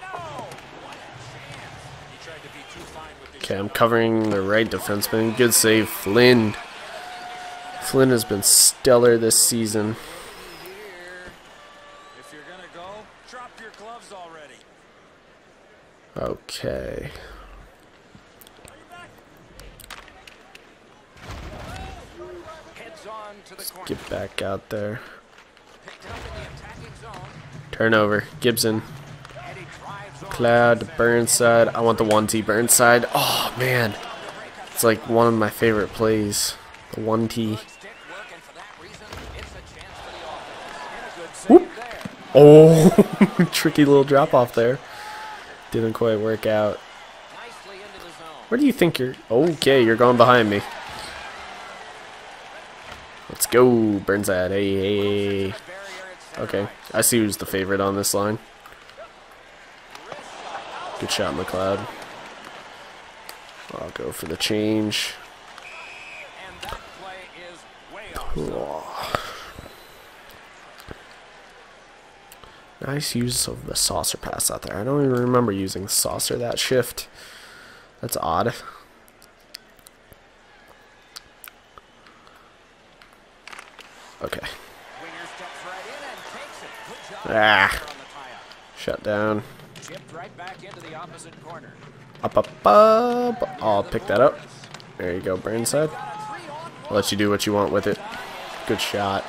No! What a chance. He tried to be too fine with this. Okay, I'm covering the right defenseman. Good save, Flynn. Flynn has been stellar this season. If you're gonna go, drop your gloves already. Okay. Heads on to the corner. Get back out there. Picked up in the attacking zone. Turnover. Gibson. Cloud, Burnside. I want the 1T Burnside. Oh, man. It's like one of my favorite plays. The 1T. Stick working for that reason. It's a chance for the offense. And a good save Whoop. Oh, tricky little drop off there. Didn't quite work out. Where do you think you're? Okay, you're going behind me. Let's go, Burnside. Hey, hey. Okay. I see who's the favorite on this line. Good shot, McLeod. I'll go for the change. And that play is way. Nice use of the saucer pass out there. I don't even remember using saucer that shift. That's odd. Okay. Winger steps right in and takes it. Good job Ah. on the tie-up. Shut down. Back into the opposite corner. Up, up, up. I'll pick that up. There you go, Burnside. I'll let you do what you want with it. Good shot.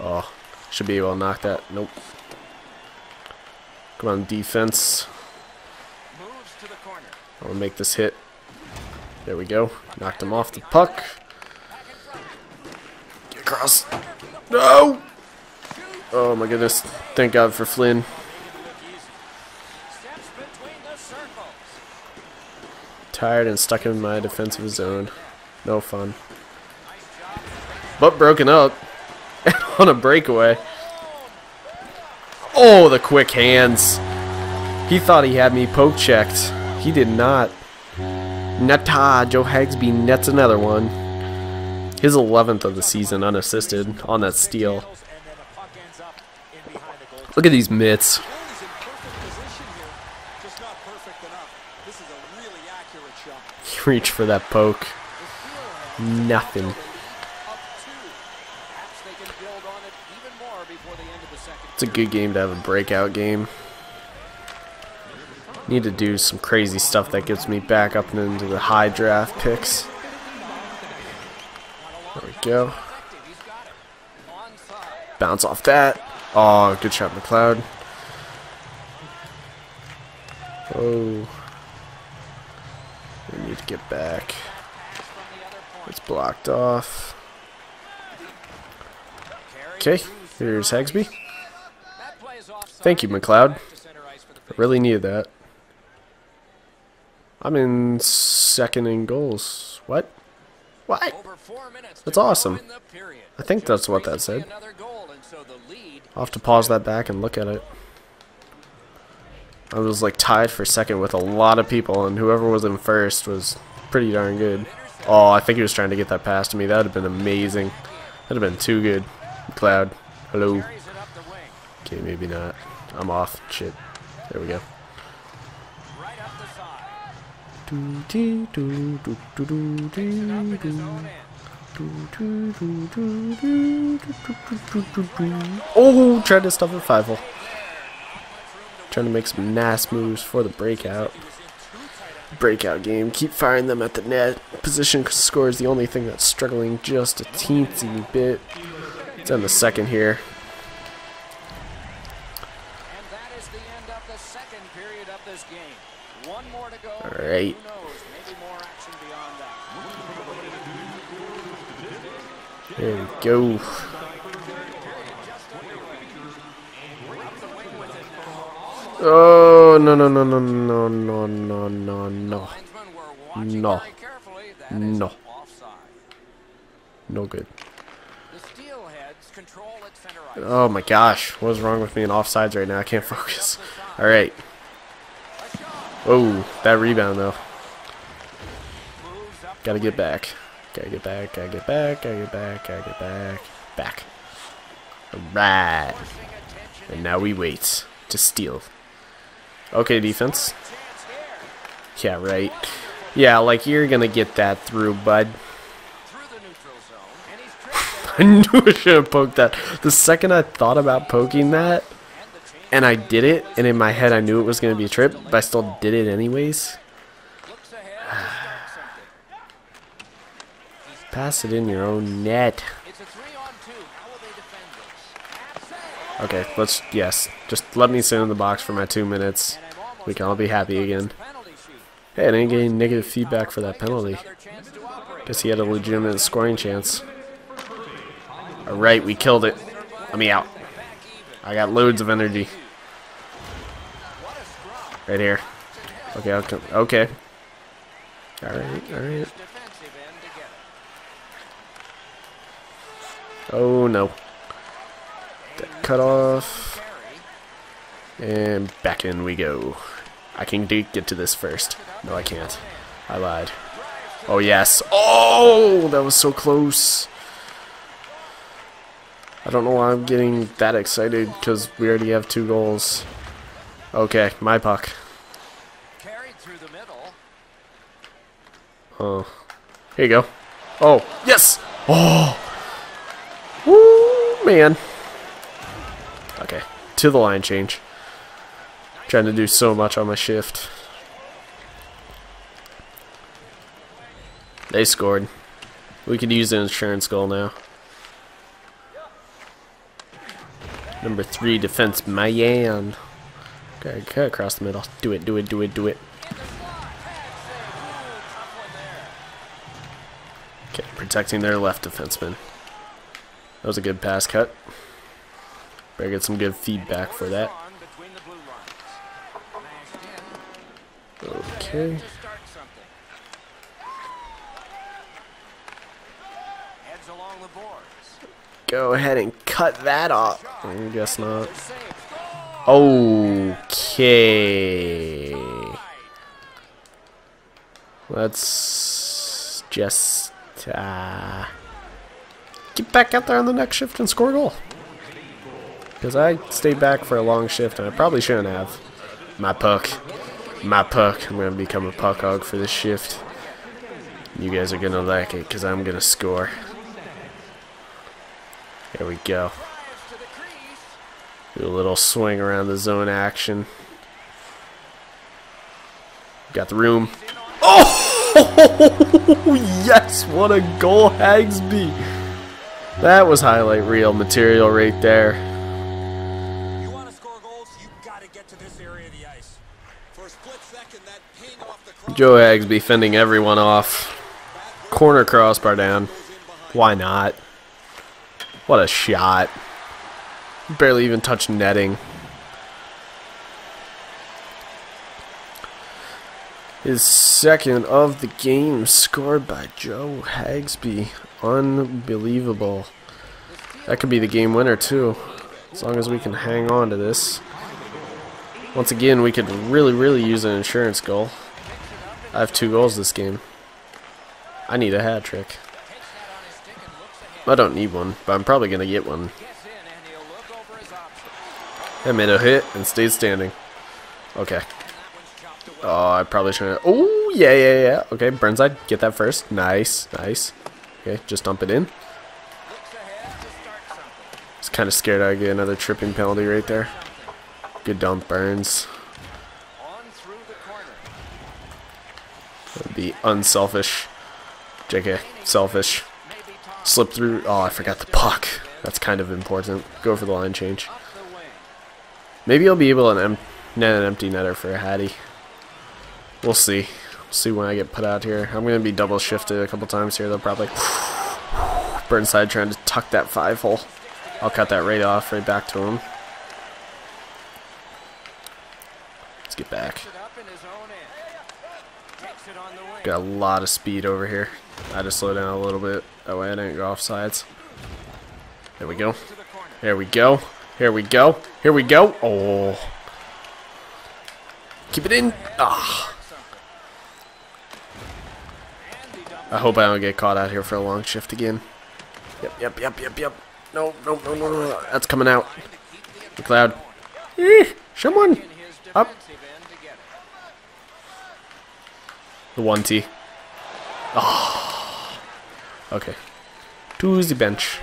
Oh, should be able to knock that. Nope. Come on, defense. Moves to the corner. I want to make this hit. There we go. Knocked him off the puck. Get across. No! Oh my goodness. Thank God for Flynn. Tired and stuck in my defensive zone. No fun. But broken up. on a breakaway. Oh, the quick hands. He thought he had me poke checked. He did not. Netta, Joe Hagsby nets another one. His 11th of the season unassisted on that steal. And then the puck ends up in behind the goal. Look at these mitts. Goalie's in perfect position here, just not perfect enough. This is a really. Reach for that poke. Nothing. Up two. Perhaps they can build on it even more before the end of the second. It's a good game to have a breakout game. Need to do some crazy stuff that gets me back up into the high draft picks. There we go. Effective. He's got it. Onside. Bounce off that. Oh, good shot, McLeod. Oh. We need to get back. Pass from the other point. It's blocked off. Okay, here's Hagsby. ice. That play is offside. Thank you, McLeod. Back to center ice for the I really needed that. I'm in second in goals. What? What? Over four minutes to That's awesome. in the period. I think that's what that said. I'll have to pause that back and look at it. I was like tied for second with a lot of people, and whoever was in first was pretty darn good. Oh, I think he was trying to get that pass to me. That would have been amazing. That would have been too good. Cloud. Hello. Okay, maybe not. I'm off. Shit. There we go. Right. Do, do, do, do, do, do, do. Oh, tried to stuff a five hole. Trying to make some nice moves for the breakout. Breakout game. Keep firing them at the net. Position score is the only thing that's struggling just a teensy bit. It's in the second here. And that is the end of the second period of this game. One more to go. All right. Who knows? Maybe more action beyond that. There we go. Oh no no no no no no no no no No. No. no good. Oh my gosh, what is wrong with me in offsides right now? I can't focus. All right. Oh, that rebound though. Gotta get back. Gotta get back. Gotta get back. Gotta get back. Gotta get back. Back. Alright. And now we wait to steal. Okay, defense. Yeah, right. Yeah, like you're gonna get that through, bud. I knew I should have poked that. The second I thought about poking that, and I did it, and in my head I knew it was gonna be a trip, but I still did it anyways. looks ahead to start something. Pass it in your own net. It's a three on two. How will they defend this? Okay, let's, yes. Just let me sit in the box for my two minutes. And I'm almost We can all be happy again. Hey, I didn't get any negative feedback for that penalty. Another chance to operate. Guess he had a legitimate scoring chance. Alright, we killed it. Let me out. I got loads of energy. Right here. Okay, okay. okay. Alright, alright. Defensive end to get it. Oh no. That cut off. And back in we go. I can get to this first. No, I can't. I lied. Oh, yes. Oh, that was so close. I don't know why I'm getting that excited because we already have two goals. Okay, my puck. Carried through the middle. Oh. Here you go. Oh, yes! Oh! Woo, man. Okay, to the line change. Trying to do so much on my shift. They scored. We could use an insurance goal now. Number three, defense, Mayan. Okay, cut across the middle. Do it, do it, do it, do it. Okay, protecting their left defenseman. That was a good pass cut. Better get some good feedback for that. Okay. Go ahead and cut that off. I guess not. Okay. Let's just uh, get back out there on the next shift and score a goal. Because I stayed back for a long shift and I probably shouldn't have. My puck. My puck. I'm going to become a puck hog for this shift. You guys are going to like it because I'm going to score. There we go. Do a little swing around the zone action. Got the room. Oh! yes! What a goal, Hagsby! That was highlight reel material right there. Second, Joe Hagsby fending everyone off. Corner crossbar down. Why not? What a shot. Barely even touched netting. His second of the game scored by Joe Hagsby Unbelievable. That could be the game winner too. As long as we can hang on to this. Once again, we could really, really use an insurance goal. I have two goals this game. I need a hat trick. I don't need one, but I'm probably gonna get one. I made a hit and stayed standing. Okay. That. Oh, I probably shouldn't. Oh, yeah, yeah, yeah. Okay, Burnside, get that first. Nice, nice. Okay, just dump it in. I was kind of scared I'd get another tripping penalty right there. Good dump, Burns. On through the corner. That would be unselfish. JK, selfish. Slip through. Oh, I forgot the puck. That's kind of important. Go for the line change. Maybe I'll be able to. net an empty netter for a Hattie. We'll see. See when I get put out here. I'm going to be double shifted a couple times here. They'll probably... Burnside trying to tuck that five hole. I'll cut that right off, right back to him. Let's get back. Got a lot of speed over here. I had to slow down a little bit. That way I didn't go off sides. There we go. To the corner. Here we go. Here we go. Here we go. Oh. Keep it in. Ah. I hope I don't get caught out here for a long shift again. Yep, yep, yep, yep, yep. No, no, no, no, no. That's coming out. McLeod. Eh, someone. Up. The one T. Oh. Okay. To the bench.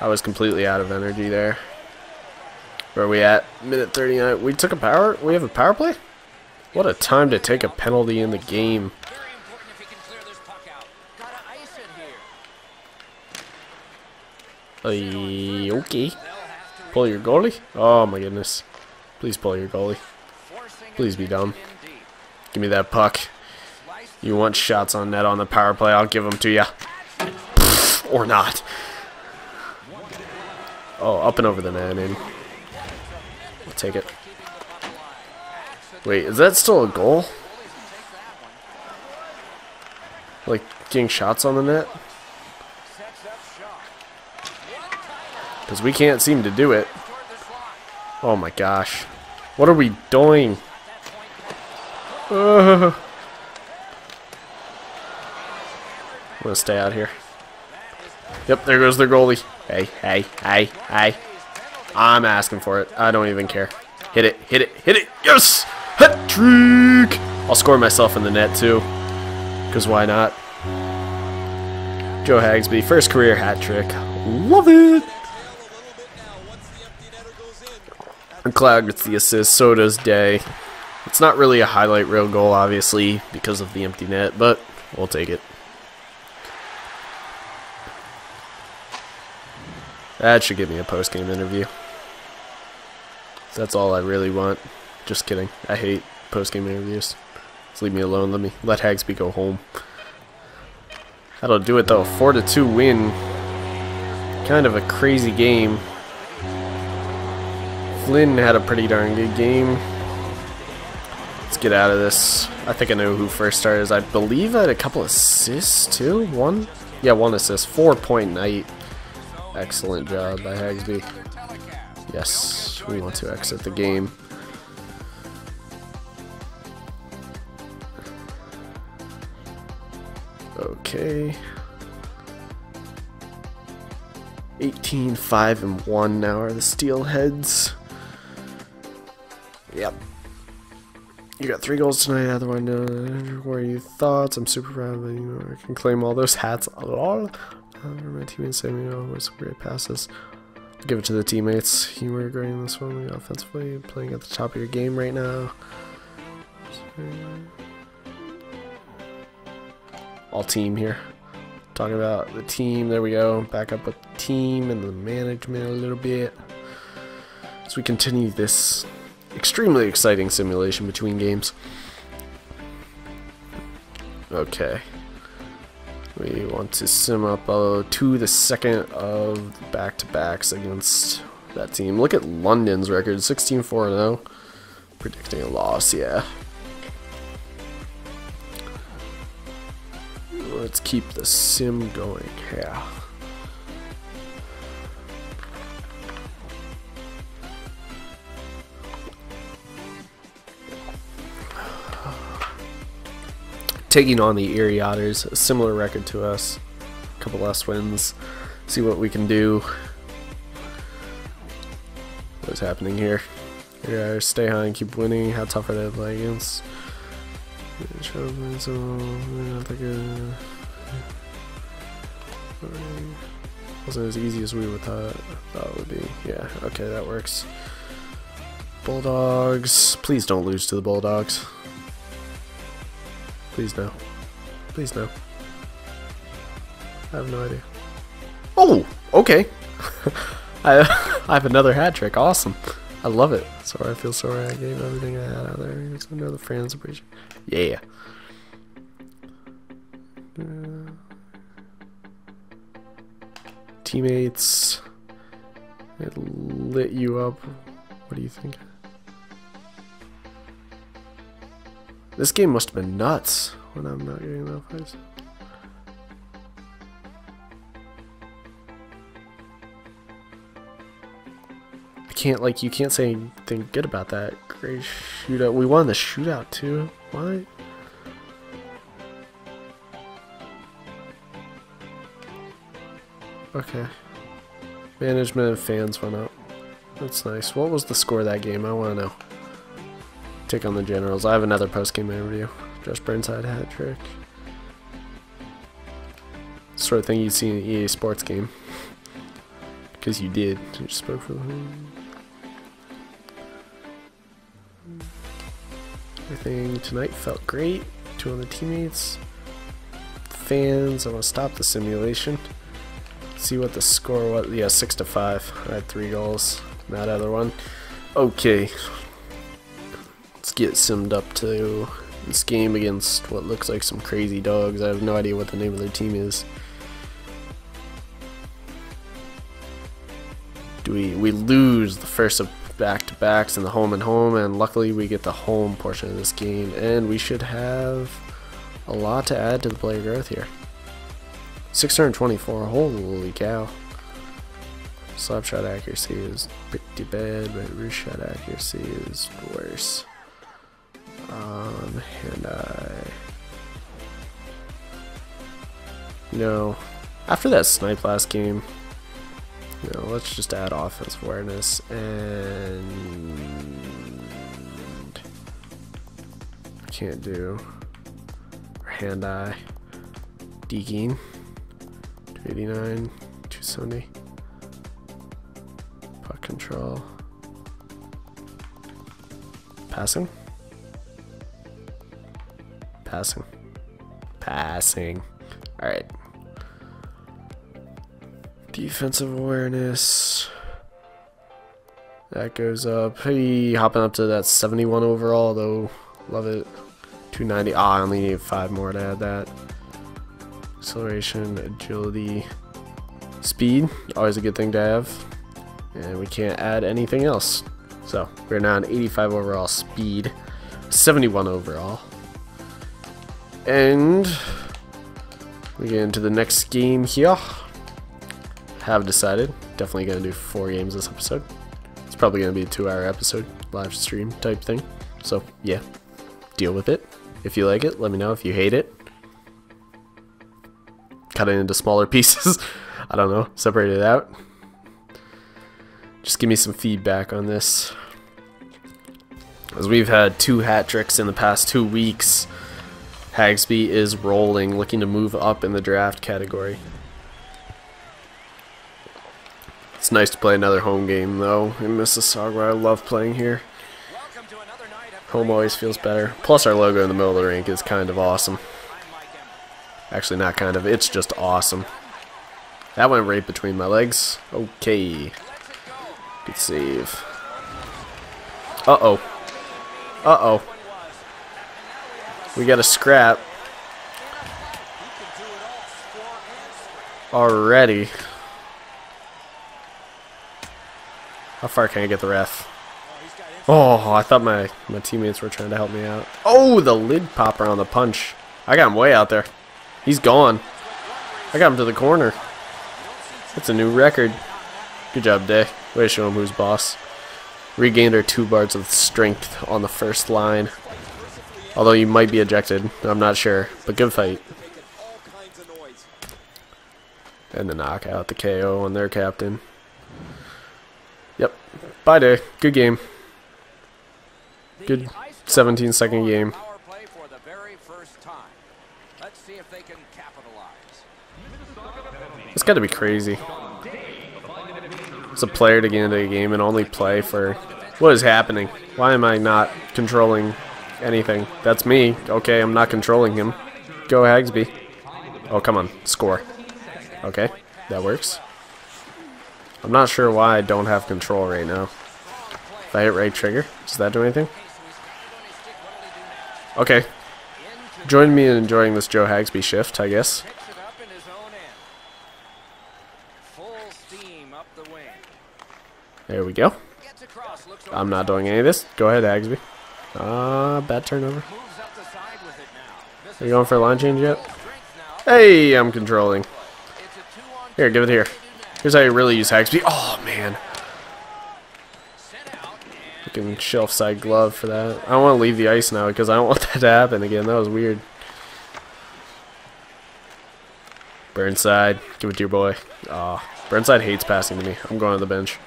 I was completely out of energy there. Where are we at? Minute 39. We took a power? We have a power play? What a time to take a penalty in the game. Very important if he can clear this puck out. Gotta ice it Uh, okay. Pull your goalie? Oh my goodness. Please pull your goalie. Please be dumb. Give me that puck. You want shots on net on the power play, I'll give them to you. Or not. Oh, up and over the net in. I'll take it. Wait, is that still a goal? Like getting shots on the net? Sets up shot. Because we can't seem to do it. Oh my gosh. What are we doing? Ugh. I'm gonna stay out here. Yep, there goes their goalie. Hey, hey, hey, hey. I'm asking for it. I don't even care. Hit it, hit it, hit it. Yes! Hat trick! I'll score myself in the net too. Because why not? Joe Hagsby, first career hat trick. Love it! Cloud gets the assist, so does Day. It's not really a highlight reel goal, obviously, because of the empty net, but we'll take it. That should give me a post game interview. That's all I really want. Just kidding. I hate post game interviews. Just leave me alone. Let me let Hagsby go home. That'll do it though. Four to two win. Kind of a crazy game. Flynn had a pretty darn good game. Let's get out of this. I think I know who first started. I believe I had a couple assists too. One? Yeah, one assist. Four point night. Excellent job by Hagsby. Yes, we want to exit the game. Okay. 18, 5, and 1 now are the Steelheads. Yep. You got three goals tonight. Otherwise, no. What are your thoughts? I'm super proud of you. I can claim all those hats. Lol. Uh, my teammates say, you know, with some great passes. Give it to the teammates. You were great in this one offensively, playing at the top of your game right now. All team here. Talking about the team. There we go. Back up with the team and the management a little bit. As we continue this extremely exciting simulation between games. Okay. We want to sim up uh, to the second of back-to-backs against that team. Look at London's record, 16-4-0. Predicting a loss, yeah. Let's keep the sim going, yeah. Taking on the Erie Otters, a similar record to us, a couple less wins. See what we can do. What's happening here? Yeah, stay high and keep winning. How tough are they to against? Good. Uh, wasn't as easy as we would thought, thought it would be. Yeah, okay, that works. Bulldogs. Please don't lose to the Bulldogs. Please no. Please no. I have no idea. Oh, okay. I, I have another hat trick. Awesome. I love it. Sorry, I feel sorry I gave everything I had out there. Because I know the fans appreciate Yeah. Uh, teammates. It lit you up. What do you think? This game must have been nuts when I'm not getting enough ice. I can't, like, you can't say anything good about that. Great shootout. We won the shootout, too. What? Okay. Management and fans went up. That's nice. What was the score of that game? I want to know. Take on the Generals. I have another post-game interview. Josh Burnside hat trick. Sort of thing you'd see in an EA Sports game. Because you did. You spoke for them. Everything tonight felt great. Two on the teammates. Fans, I want to stop the simulation. See what the score was. Yeah, 6 to 5. I had three goals. That other one. Okay. Let's get simmed up to this game against what looks like some crazy dogs. I have no idea what the name of their team is. Do we we lose the first of back-to-backs in the home and home and luckily we get the home portion of this game and we should have a lot to add to the player growth here. 624, holy cow. Slap shot accuracy is pretty bad, but wrist shot accuracy is worse. Um, and I... Know, after that snipe last game, know, let's just add offense awareness and... Can't do hand eye. Deking. 289, 270. Puck control. Passing. Passing. Passing. Alright. Defensive awareness. That goes up. Hey, hopping up to that 71 overall, though. Love it. 290. Ah, I only need five more to add that. Acceleration, agility, speed. Always a good thing to have. And we can't add anything else. So, we're now an 85 overall speed. 71 overall. And we get into the next game here. Have decided. Definitely going to do four games this episode. It's probably going to be a two hour episode, live stream type thing. So, yeah, deal with it. If you like it, let me know. If you hate it, cut it into smaller pieces. I don't know, separate it out. Just give me some feedback on this. As we've had two hat tricks in the past two weeks, Hagsby is rolling, looking to move up in the draft category. It's nice to play another home game, though, in Mississauga. I love playing here. Home always feels better. Plus, our logo in the middle of the rink is kind of awesome. Actually, not kind of. It's just awesome. That went right between my legs. Okay. Good save. Uh-oh. Uh-oh. We got a scrap. Already. How far can I get the ref? Oh, I thought my, my teammates were trying to help me out. Oh, the lid popper on the punch. I got him way out there. He's gone. I got him to the corner. That's a new record. Good job, Day. Way to show him who's boss. Regained our two bars of strength on the first line. Although you might be ejected. I'm not sure. But good fight. And the knockout, the KO on their captain. Yep. Bye, Day. Good game. Good 17 second game. It's got to be crazy. It's a player to get into a game and only play for... What is happening? Why am I not controlling anything? That's me. Okay, I'm not controlling him. Go Hagsby. Oh, come on. Score. Okay, that works. I'm not sure why I don't have control right now. If I hit right trigger, does that do anything? Okay. Join me in enjoying this Joe Hagsby shift, I guess. There we go. I'm not doing any of this. Go ahead, Hagsby. Ah, bad turnover. Are you going for a line change yet? Hey, I'm controlling. Here, give it here. Here's how you really use Hagsby. Oh, man. Fucking shelf side glove for that. I don't want to leave the ice now because I don't want that to happen again. That was weird. Burnside, give it to your boy. Ah, Burnside hates passing to me. I'm going to the bench.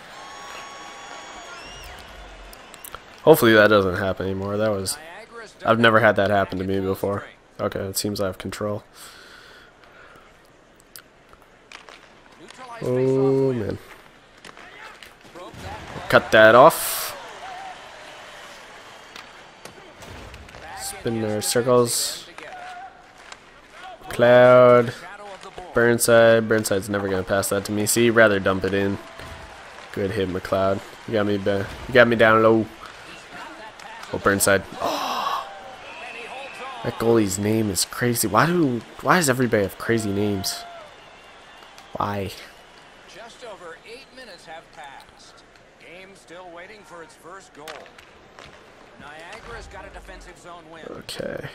Hopefully that doesn't happen anymore. That was... I've never had that happen to me before. Okay, it seems I have control. Oh man. Cut that off. Spin their circles. Cloud. Shadow of the board. Burnside. Burnside's never gonna pass that to me. See, rather dump it in. Good hit, McLeod. You got me. You got me down low. Oh, Burnside. Oh, And he holds on. that goalie's name is crazy. Why do? Why does everybody have crazy names? Why? Just over eight minutes have passed. Game still waiting for its first goal. Niagara's got a defensive zone win. Okay.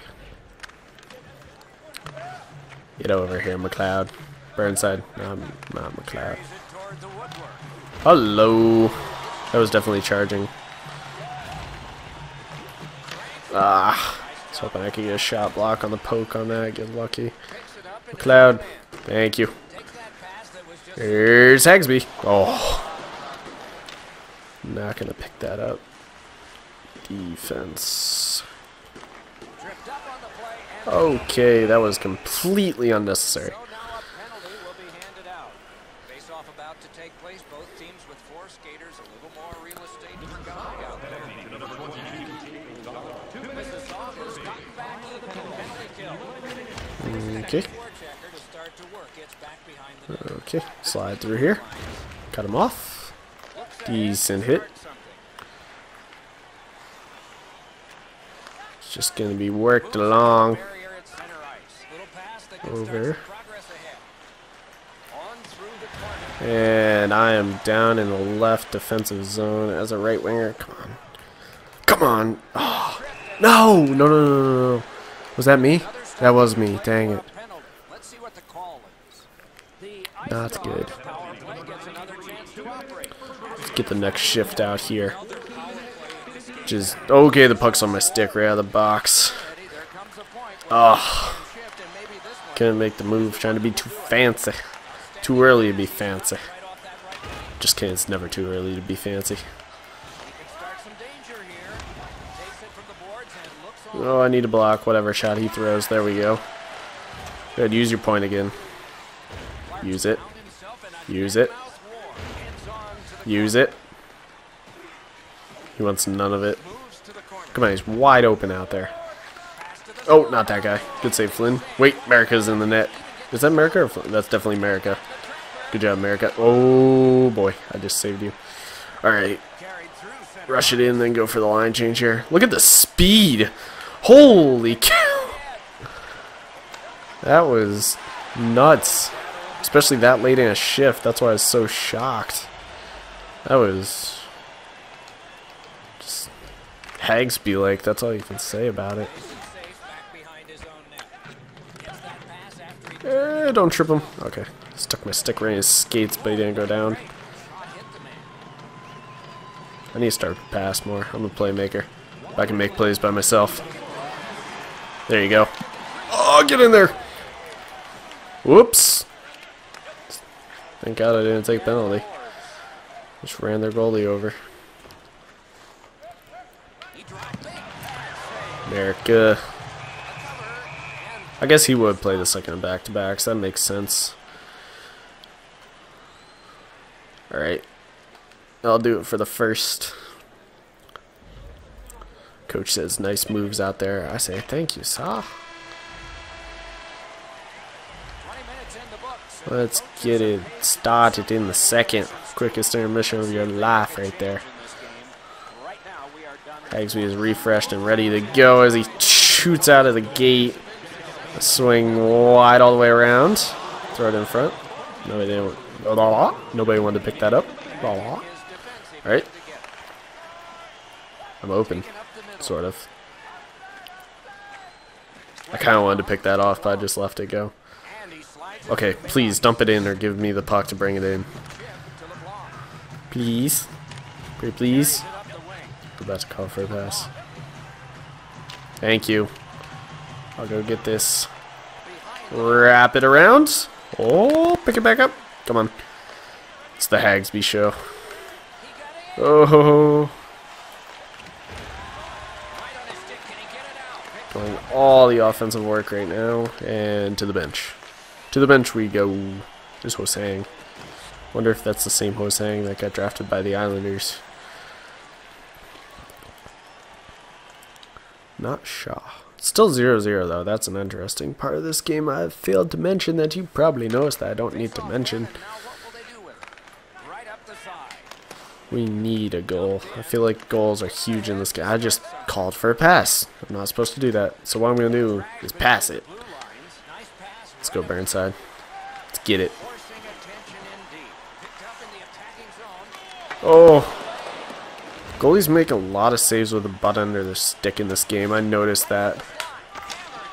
Get over here, McLeod. Burnside. Not, not McLeod. Carries it toward the woodwork. Hello. That was definitely charging. Ah. I was hoping I could get a shot block on the poke on that. Get lucky. McLeod. Thank you. Here's Hagsby. Oh. Not gonna pick that up. Defense. Okay, that was completely unnecessary. so now a penalty will be handed out. Face off about to take place. Both teams with four skaters, a little more real estate for guy out there. Mississauga's gotten back to the penalty kill. Okay. Forechecker to start to work. Gets back behind the net. Okay, slide through here. Cut him off. Decent hit. It's just gonna be worked along. Over. And I am down in the left defensive zone as a right winger. Come on. Come on. Oh. No, no, no, no, no. Was that me? That was me. Dang it. Penalty. Let's see what the call is. Not good. Let's get the next shift out here. Just okay. The puck's on my stick right out of the box. One couldn't make the move. Trying to be too fancy. Too early to be fancy. Just kidding. It's never too early to be fancy. Oh, I need to block. Whatever shot he throws. There we go. Good. Use your point again. Use it. Use it. Use it. He wants none of it. Come on, he's wide open out there. Oh, not that guy. Good save, Flynn. Wait, America's in the net. Is that America or Flynn? That's definitely America. Good job, America. Oh, boy. I just saved you. All right. Rush it in, then go for the line change here. Look at the speed. Holy cow. That was nuts. Especially that late in a shift. That's why I was so shocked. That was just Hagsby like. That's all you can say about it. Eh, don't trip him. Okay. Stuck my stick right in his skates, but he didn't go down. I need to start pass more. I'm a playmaker. I can make plays by myself. There you go. Oh, get in there. Whoops. Thank God I didn't take penalty. Just ran their goalie over. America. I guess he would play the second back to backs. That makes sense. Alright. I'll do it for the first. Coach says nice moves out there. I say thank you, Sa. 20 minutes in the books. Let's get it started in the second. Quickest intermission of your life right there. Hagsby is refreshed and ready to go as he shoots out of the gate. A swing wide all the way around. Throw it in front. Nobody didn't. Nobody wanted to pick that up. All right. I'm open, sort of. I kind of wanted to pick that off, but I just left it go. Okay, please dump it in or give me the puck to bring it in. Please. Pretty please. We're about to call for a pass. Thank you. I'll go get this. Wrap it around. Oh, pick it back up. Come on. It's the Hagsby show. Oh. Doing all the offensive work right now. And to the bench. To the bench we go. There's Hosang. Wonder if that's the same Hosang that got drafted by the Islanders. Not Shaw. Still 0-0 though. That's an interesting part of this game. I failed to mention that you probably noticed that I don't need to mention. We need a goal. I feel like goals are huge in this game. I just called for a pass. I'm not supposed to do that. So what I'm going to do is pass it. Let's go Burnside. Let's get it. Oh. Goalies make a lot of saves with a butt under their stick in this game. I noticed that.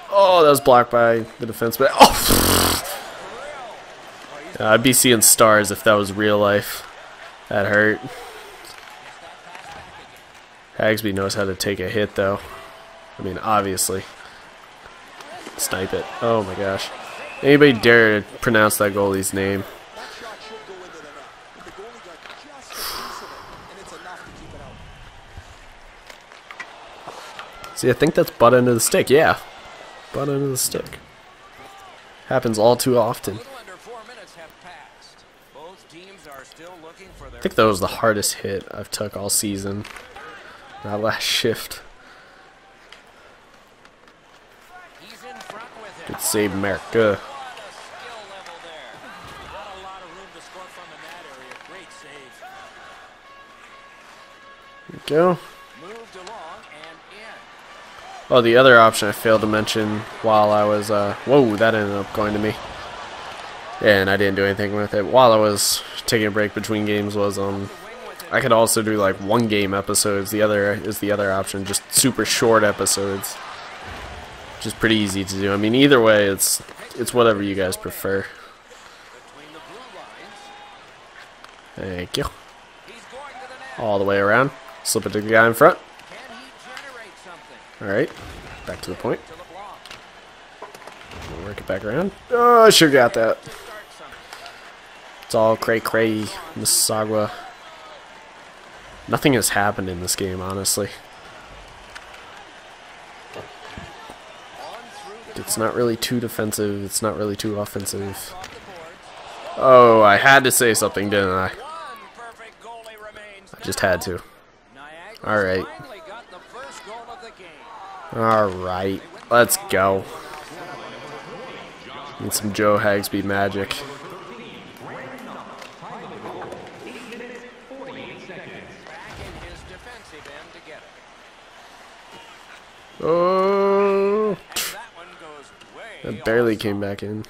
Oh, that was blocked by the defense. But oh, I'd be seeing stars if that was real life. That hurt. Hagsby knows how to take a hit, though. I mean, obviously. Snipe it. Oh my gosh. Anybody dare to pronounce that goalie's name? See, I think that's butt end of the stick. Yeah. Butt end of the stick. Happens all too often. I think that was the hardest hit I've took all season. That last shift. Good save, America. Go. Oh, the other option I failed to mention while I was, uh, whoa, that ended up going to me. And I didn't do anything with it. While I was taking a break between games was, um, I could also do like one game episodes. The other is the other option, just super short episodes. Which is pretty easy to do. I mean, either way, it's, it's whatever you guys prefer. Thank you. All the way around. Slip it to the guy in front. Alright, back to the point. We'll work it back around. Oh, I sure got that. It's all cray cray, Mississauga. Nothing has happened in this game, honestly. It's not really too defensive. It's not really too offensive. Oh, I had to say something, didn't I? I just had to. Alright. Alright, let's go. Need some Joe Hagsby magic. Oh, that barely came back in.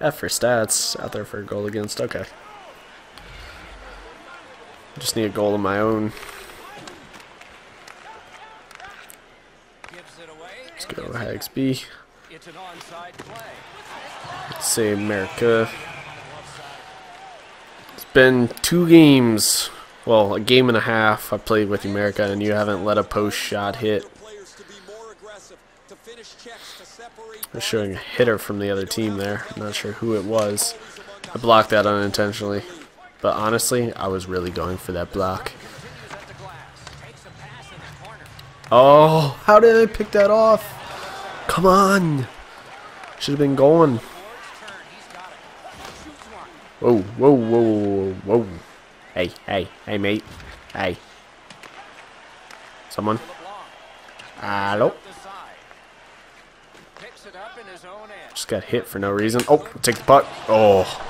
F for stats, out there for a goal against, okay. Just need a goal of my own. Let's go Hagsby. Let's say America. It's been two games, well, a game and a half I played with America, and you haven't let a post shot hit. We're showing a hitter from the other team there. I'm not sure who it was. I blocked that unintentionally. But honestly, I was really going for that block. Oh, how did I pick that off? Come on. Should have been going. Whoa, whoa, whoa, whoa. Hey, hey, hey, mate. Hey. Someone? Hello? Just got hit for no reason. Oh, take the puck. Oh.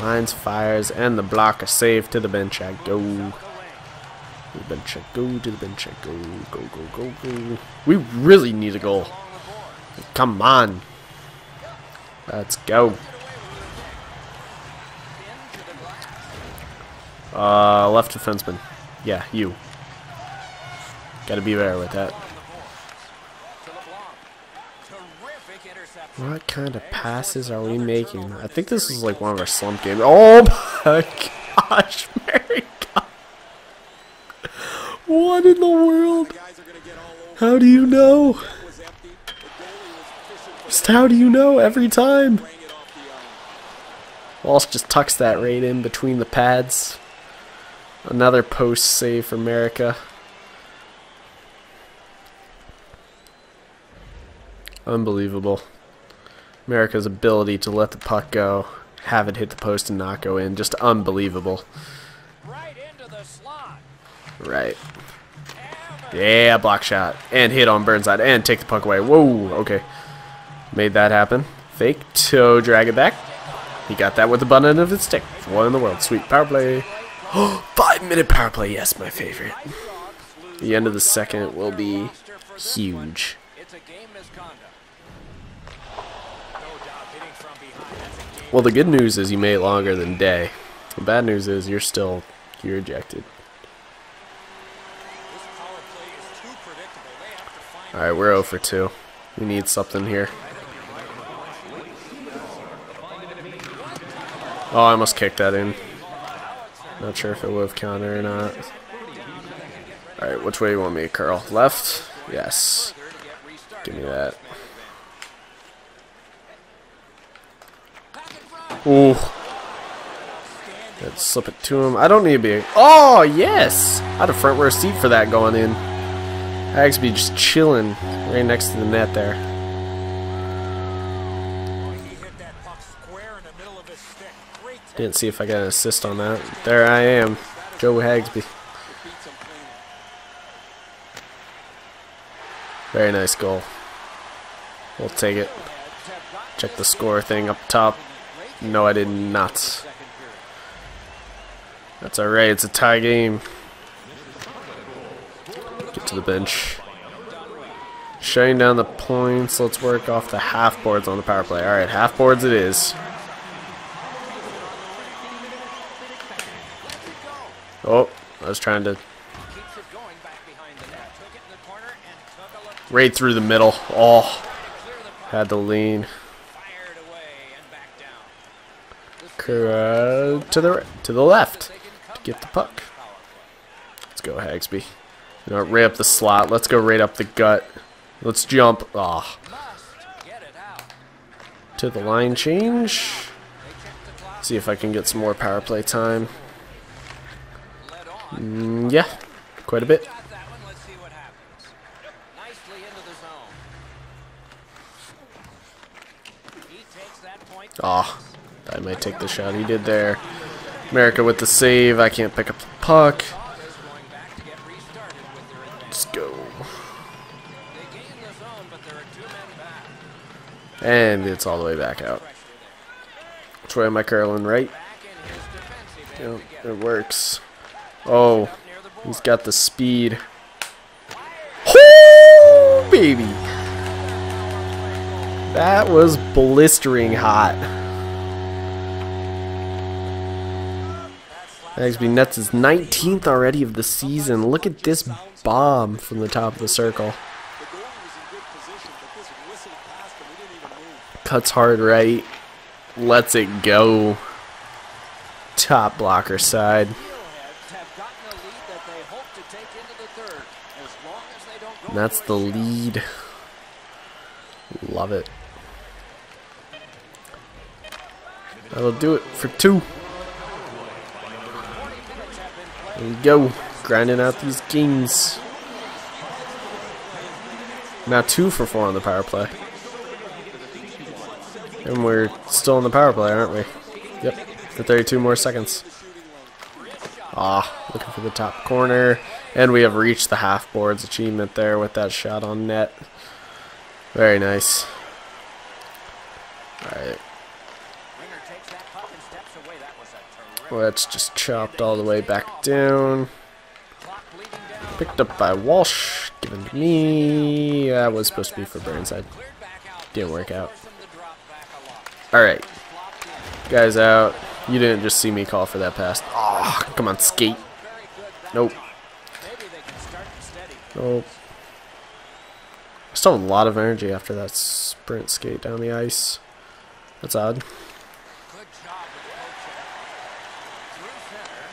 Lines fires and the block a save to the bench I go. To the bench I go, to the bench I go, go, go, go, go. We really need a goal. Come on. Let's go. Uh, left defenseman. Yeah, you. Gotta be there with that. What kind of passes are we making? I think this is like one of our slump games. Oh my gosh, Mary God. What in the world? How do you know? Just how do you know every time? Walsh just tucks that right in between the pads. Another post save for America. Unbelievable. America's ability to let the puck go, have it hit the post and not go in, just unbelievable. Right into the slot. Right. Yeah, block shot. And hit on Burnside. And take the puck away. Whoa, okay. Made that happen. Fake toe, drag it back. He got that with the button of his stick. One in the world. Sweet power play. Five minute power play. Yes, my favorite. The end of the second will be huge. It's a game misconduct. No doubt hitting from behind. That's a game. Well, the good news is you made longer than day. The bad news is you're still you're ejected. All right, we're 0 for 2. We need something here. Oh, I must kick that in. Not sure if it would have counted or not. Alright, which way do you want me to curl? Left? Yes. Give me that. Ooh. Let's slip it to him. I don't need to be. Oh, yes! I had a front row seat for that going in. Hagsby just chilling right next to the net there. Didn't see if I got an assist on that. There I am. Joe Hagsby. Very nice goal. We'll take it. Check the score thing up top. No, I did not. That's alright, it's a tie game. Get to the bench. Shutting down the points. Let's work off the half boards on the power play. Alright, half boards it is. Oh, I was trying to right through the middle. Oh, had to lean. Fired away and back The Cor- to the to the left to get the puck. Let's go, Hagsby. You know, right up the slot. Let's go right up the gut. Let's jump. Ah, out. to the line change. See if I can get some more power play time. Mm, yeah, quite a bit. Got that I might take the shot he did there. America with the save. I can't pick up the puck. Let's go. And it's all the way back out. Am curling? Right? Yep, it works. Oh, he's got the speed. Baby. That was blistering hot. Hagsby nets his 19th already of the season. Look at this bomb from the top of the circle. Cuts hard right. Lets it go. Top blocker side. And that's the lead. Love it. That'll do it for two. There we go. Grinding out these games. Now two for four on the power play. And we're still in the power play, aren't we? Yep. For 32 more seconds. Ah, looking for the top corner. And we have reached the half boards achievement there with that shot on net. Very nice. Alright, Winger takes that puck and steps away. That was a terrific let's just chopped all the way back down. Picked up by Walsh. Given to me. That was supposed to be for Burnside. Didn't work out. Alright. Guys out. You didn't just see me call for that pass. Oh, come on, skate. Nope. Nope. I still have a lot of energy after that sprint skate down the ice. That's odd. Good job with the poke check. Through center.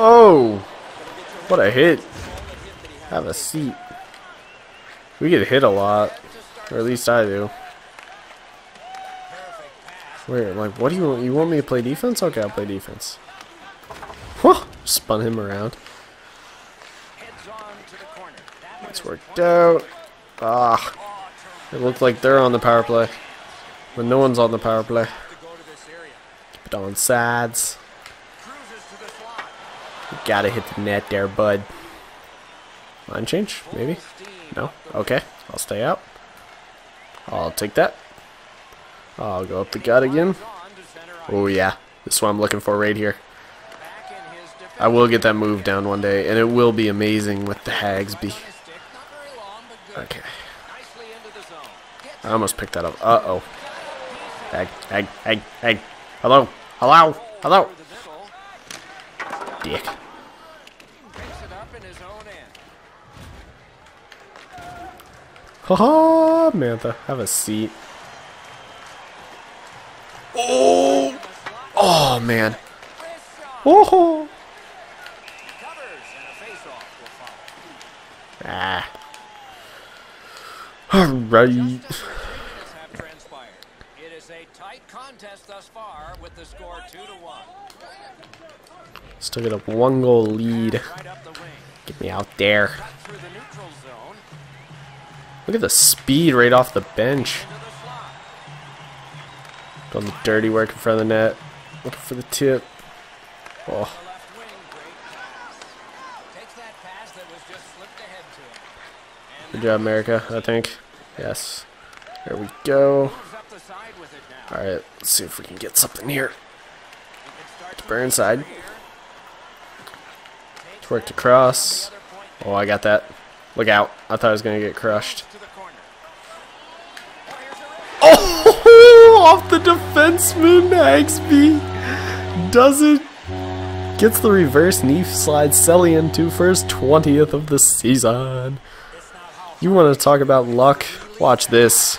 Oh! What a hit. Have a seat. We get hit a lot. Or at least I do. Wait, like, what do you want? You want me to play defense? Okay, I'll play defense. Whew! Spun him around. It's worked out. Ah. It looked like they're on the power play. But no one's on the power play. Keep it on sides. cruises to the slot. You gotta hit the net there, bud. Line change? Maybe? No? Okay. I'll stay out. I'll take that. I'll go up the gut again. Oh yeah. This is what I'm looking for right here. I will get that move down one day, and it will be amazing with the Hagsby. Okay. I almost picked that up. Uh-oh. Hag, hag, hag, hag. Hello? Hello? Hello? Dick. Haha, Mantha. Have a seat. Oh! Oh, man. Oh! Ah. Have transpired. It is a tight contest thus far with the score 2 to 1. Still get a one goal lead. Right up the wing. Get me out there. Cut through the neutral zone. Look at the speed right off the bench. Doing the dirty work in front of the net. Looking for the tip. Oh, left wing, great pass. That was just slipped ahead to him. good job, America, I think. Yes. There we go. Moves up the side with it now. Alright, let's see if we can get something here. He can start from Burnside. Worked across. Oh, I got that. Look out. I thought I was going to get crushed. Oh, off the defenseman, Hagsby. Does it. Gets the reverse knee slide Selly into his 20th of the season. You want to talk about luck? Watch this.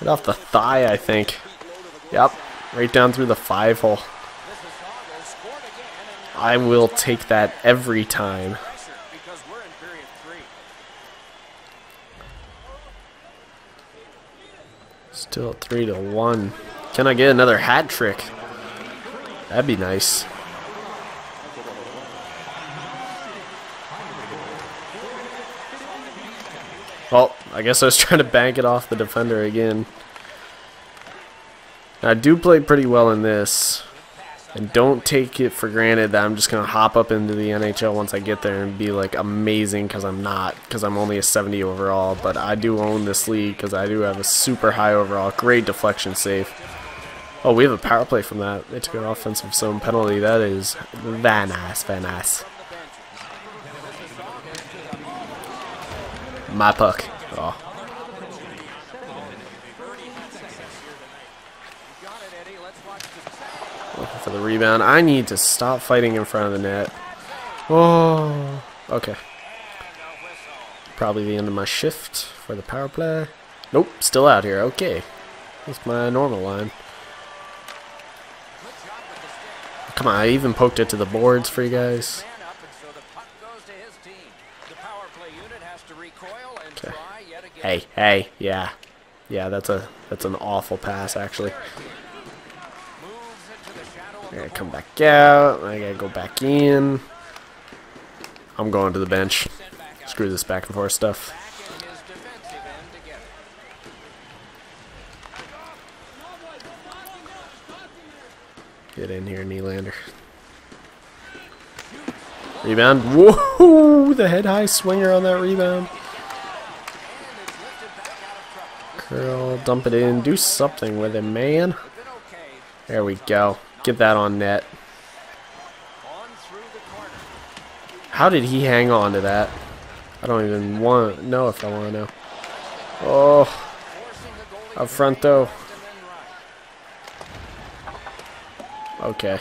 Right off the thigh, I think. Yep. Right down through the five hole. I will take that every time. Still three to one. Can I get another hat trick? That'd be nice. Well, I guess I was trying to bank it off the defender again. I do play pretty well in this. And don't take it for granted that I'm just going to hop up into the NHL once I get there and be like amazing because I'm not. Because I'm only a 70 overall. But I do own this league because I do have a super high overall. Great deflection save. Oh, we have a power play from that. They took an offensive zone penalty. That is very nice, very nice. My puck. Oh. Got it, Eddie. Let's watch the Looking for the rebound. I need to stop fighting in front of the net. Oh. Okay. Probably the end of my shift for the power play. Nope, still out here. Okay. That's my normal line. Come on, I even poked it to the boards for you guys. Okay. Hey, hey, yeah. Yeah, that's a that's an awful pass actually. Moves into the shadow of I gotta come back out. I gotta go back in. I'm going to the bench. Screw this back and forth stuff. Get in here, Nylander. Rebound. Whoa! The head high swinger on that rebound. Curl, dump it in. Do something with it, man. There we go. Get that on net. How did he hang on to that? I don't even want to know if I want to know. Oh, up front though. Okay.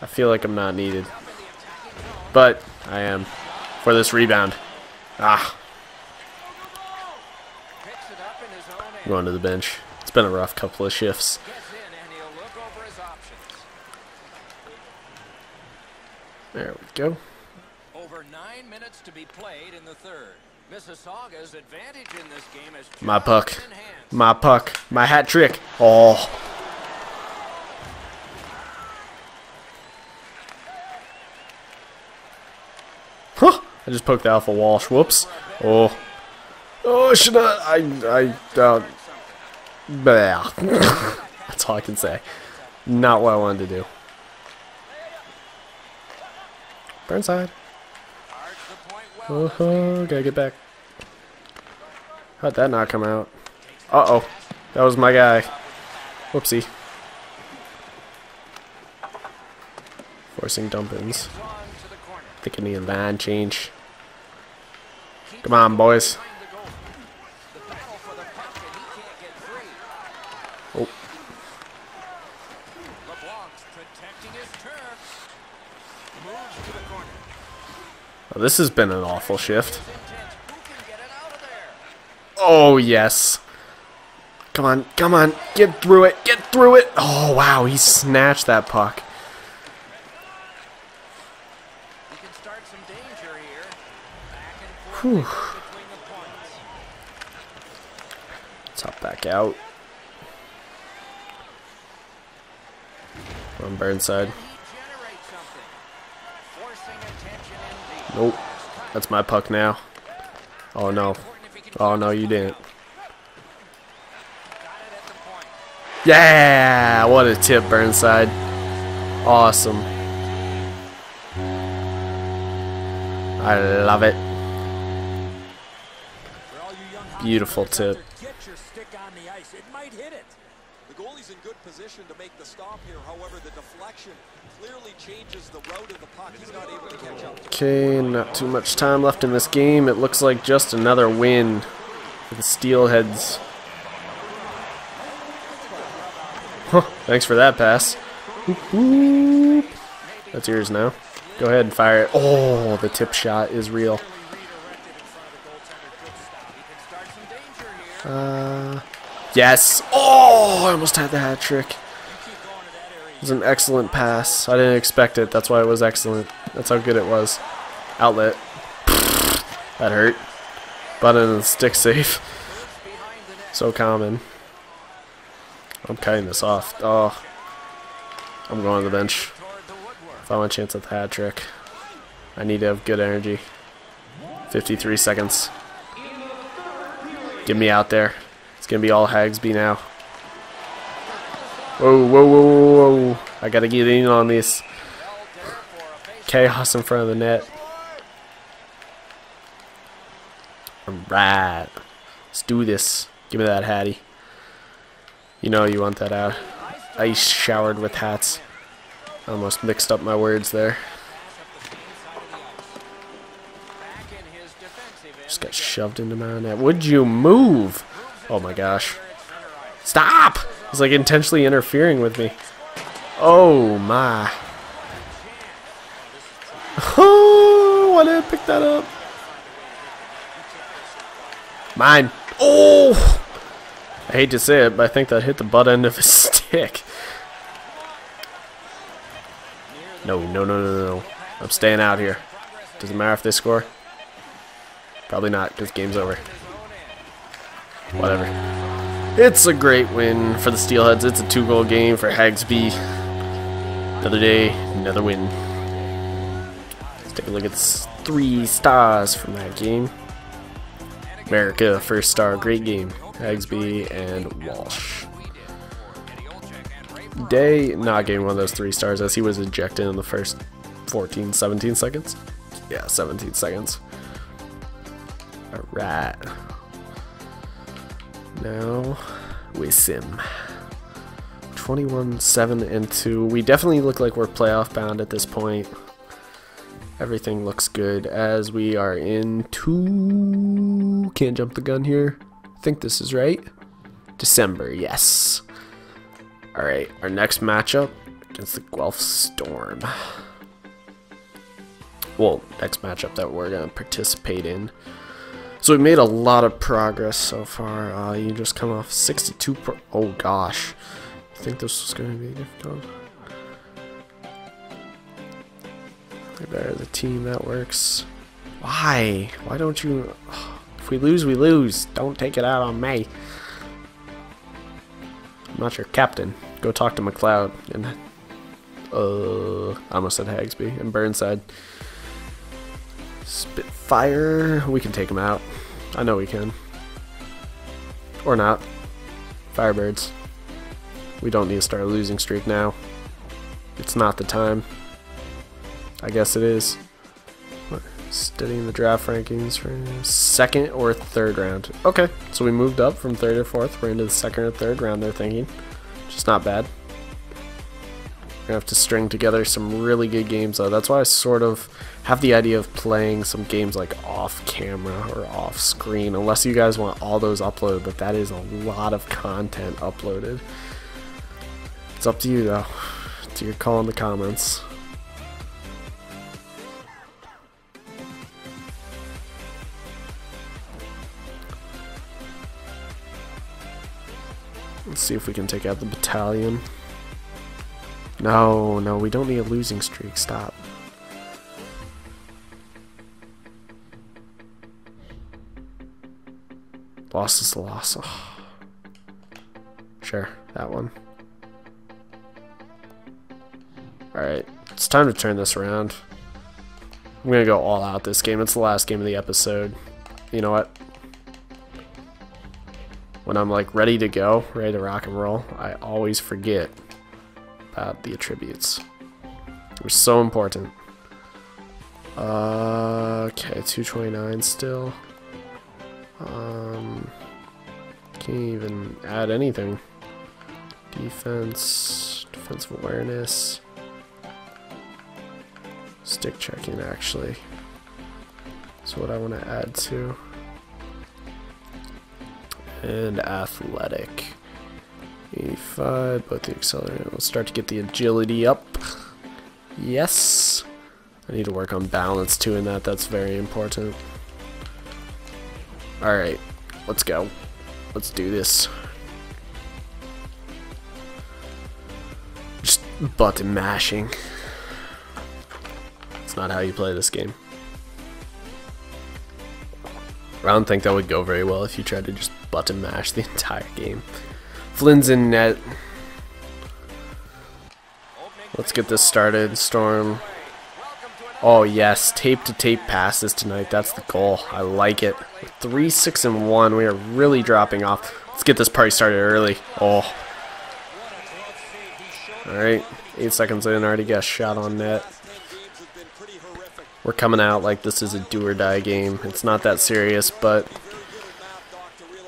I feel like I'm not needed. But I am. For this rebound. Ah, going to the bench. It's been a rough couple of shifts. Gets in and he'll look over his options. There we go. Over nine minutes to be played in the third. Mississauga's advantage in this game is My puck. My puck. My hat trick. Oh. Huh. I just poked out the Alpha Walsh. Whoops. Oh. Oh, should I? I, I, uh, bah. That's all I can say. Not what I wanted to do. Burnside. Guards the point well. Oh, gotta get back. How'd that not come out? Uh-oh. That was my guy. Whoopsie. Forcing dump-ins. On to the corner. Thinking need a line change. Come on, boys. behind the goal. The battle for the puck and he can't get free. Oh, LeBlanc's protecting his turf. Moves to the corner. Well, this has been an awful shift. Oh, yes. Come on, come on. Get through it. Get through it. Oh, wow. He snatched that puck. Whew. Let's hop back out. On Burnside. He generates something. Forcing attention indeed. Nope. That's my puck now. Oh, no. Oh, no, you didn't. Yeah! What a tip, Burnside. Awesome. I love it. Beautiful tip. Get your stick on the ice. It might hit it. The goalie's in good position to make the stop here. However, the deflection Okay, not too much time left in this game. It looks like just another win for the Steelheads. Huh, thanks for that pass. That's yours now. Go ahead and fire it. Oh, the tip shot is real. Uh, yes. Oh, I almost had the hat trick. Was an excellent pass. I didn't expect it. That's why it was excellent. That's how good it was. Outlet. That hurt. Button and stick safe. So common. I'm cutting this off. Oh. I'm going to the bench. If I want a chance at the hat trick. I need to have good energy. 53 seconds. Get me out there. It's going to be all Hagsby now. Whoa, whoa, whoa, whoa. I got to get in on this. Chaos in front of the net. Alright. Let's do this. Give me that hattie. You know you want that out. Ice showered with hats. Almost mixed up my words there. Just got shoved into my net. Would you move? Oh my gosh. Stop! It's like intentionally interfering with me. Oh my. Oh, why did I pick that up? Mine. Oh! I hate to say it, but I think that hit the butt end of his stick. No, no, no, no, no. I'm staying out here. Doesn't matter if they score. Probably not, because game's over. Whatever. It's a great win for the Steelheads. It's a two-goal game for Hagsby. Another day, another win. Let's take a look at three stars from that game. America, first star, great game. Hagsby and Walsh. Day not getting one of those three stars as he was ejected in the first 14, 17 seconds. Yeah, 17 seconds. Alright. Now, with Sim. 21, 7, and 2. We definitely look like we're playoff bound at this point. Everything looks good as we are in two. Can't jump the gun here. I think this is right. December, yes. Alright, our next matchup against the Guelph Storm. Well, next matchup that we're going to participate in. So we made a lot of progress so far. Uh, you just come off 62 pro- Oh gosh. I think this was going to be difficult. I better the team that works. Why? Why don't you... If we lose, we lose. Don't take it out on me. I'm not your captain. Go talk to McLeod and... Uh, I almost said Hagsby and Burnside. Spitfire. We can take him out. I know we can. Or not. Firebirds. We don't need to start a losing streak now. It's not the time. I guess it is. Studying the draft rankings for second or third round. Okay, so we moved up from third or fourth. We're into the second or third round, they're thinking. Just not bad. We're gonna have to string together some really good games though. That's why I sort of have the idea of playing some games like off camera or off screen, unless you guys want all those uploaded, but that is a lot of content uploaded. It's up to you though. It's your call in the comments. Let's see if we can take out the battalion. No, no, we don't need a losing streak. Stop. Loss is the loss. Oh. Sure, that one. Alright, it's time to turn this around. I'm gonna go all out this game. It's the last game of the episode. You know what? When I'm like ready to go, ready to rock and roll, I always forget about the attributes. They're so important. Uh, okay, 229 still. Um, can't even add anything. Defense, defensive awareness, stick checking actually. That's what I want to add to. And athletic. 85, both the accelerator. Let's start to get the agility up. Yes. I need to work on balance too in that. That's very important. Alright, let's go. Let's do this. Just button mashing. It's not how you play this game. I don't think that would go very well if you tried to just button mash the entire game. Flynn's in net. Let's get this started. Storm. Oh yes, tape to tape passes tonight. That's the goal. I like it. Three, six, and one. We are really dropping off. Let's get this party started early. Oh. All right, eight seconds in. Already got a shot on net. We're coming out like this is a do or die game. It's not that serious, but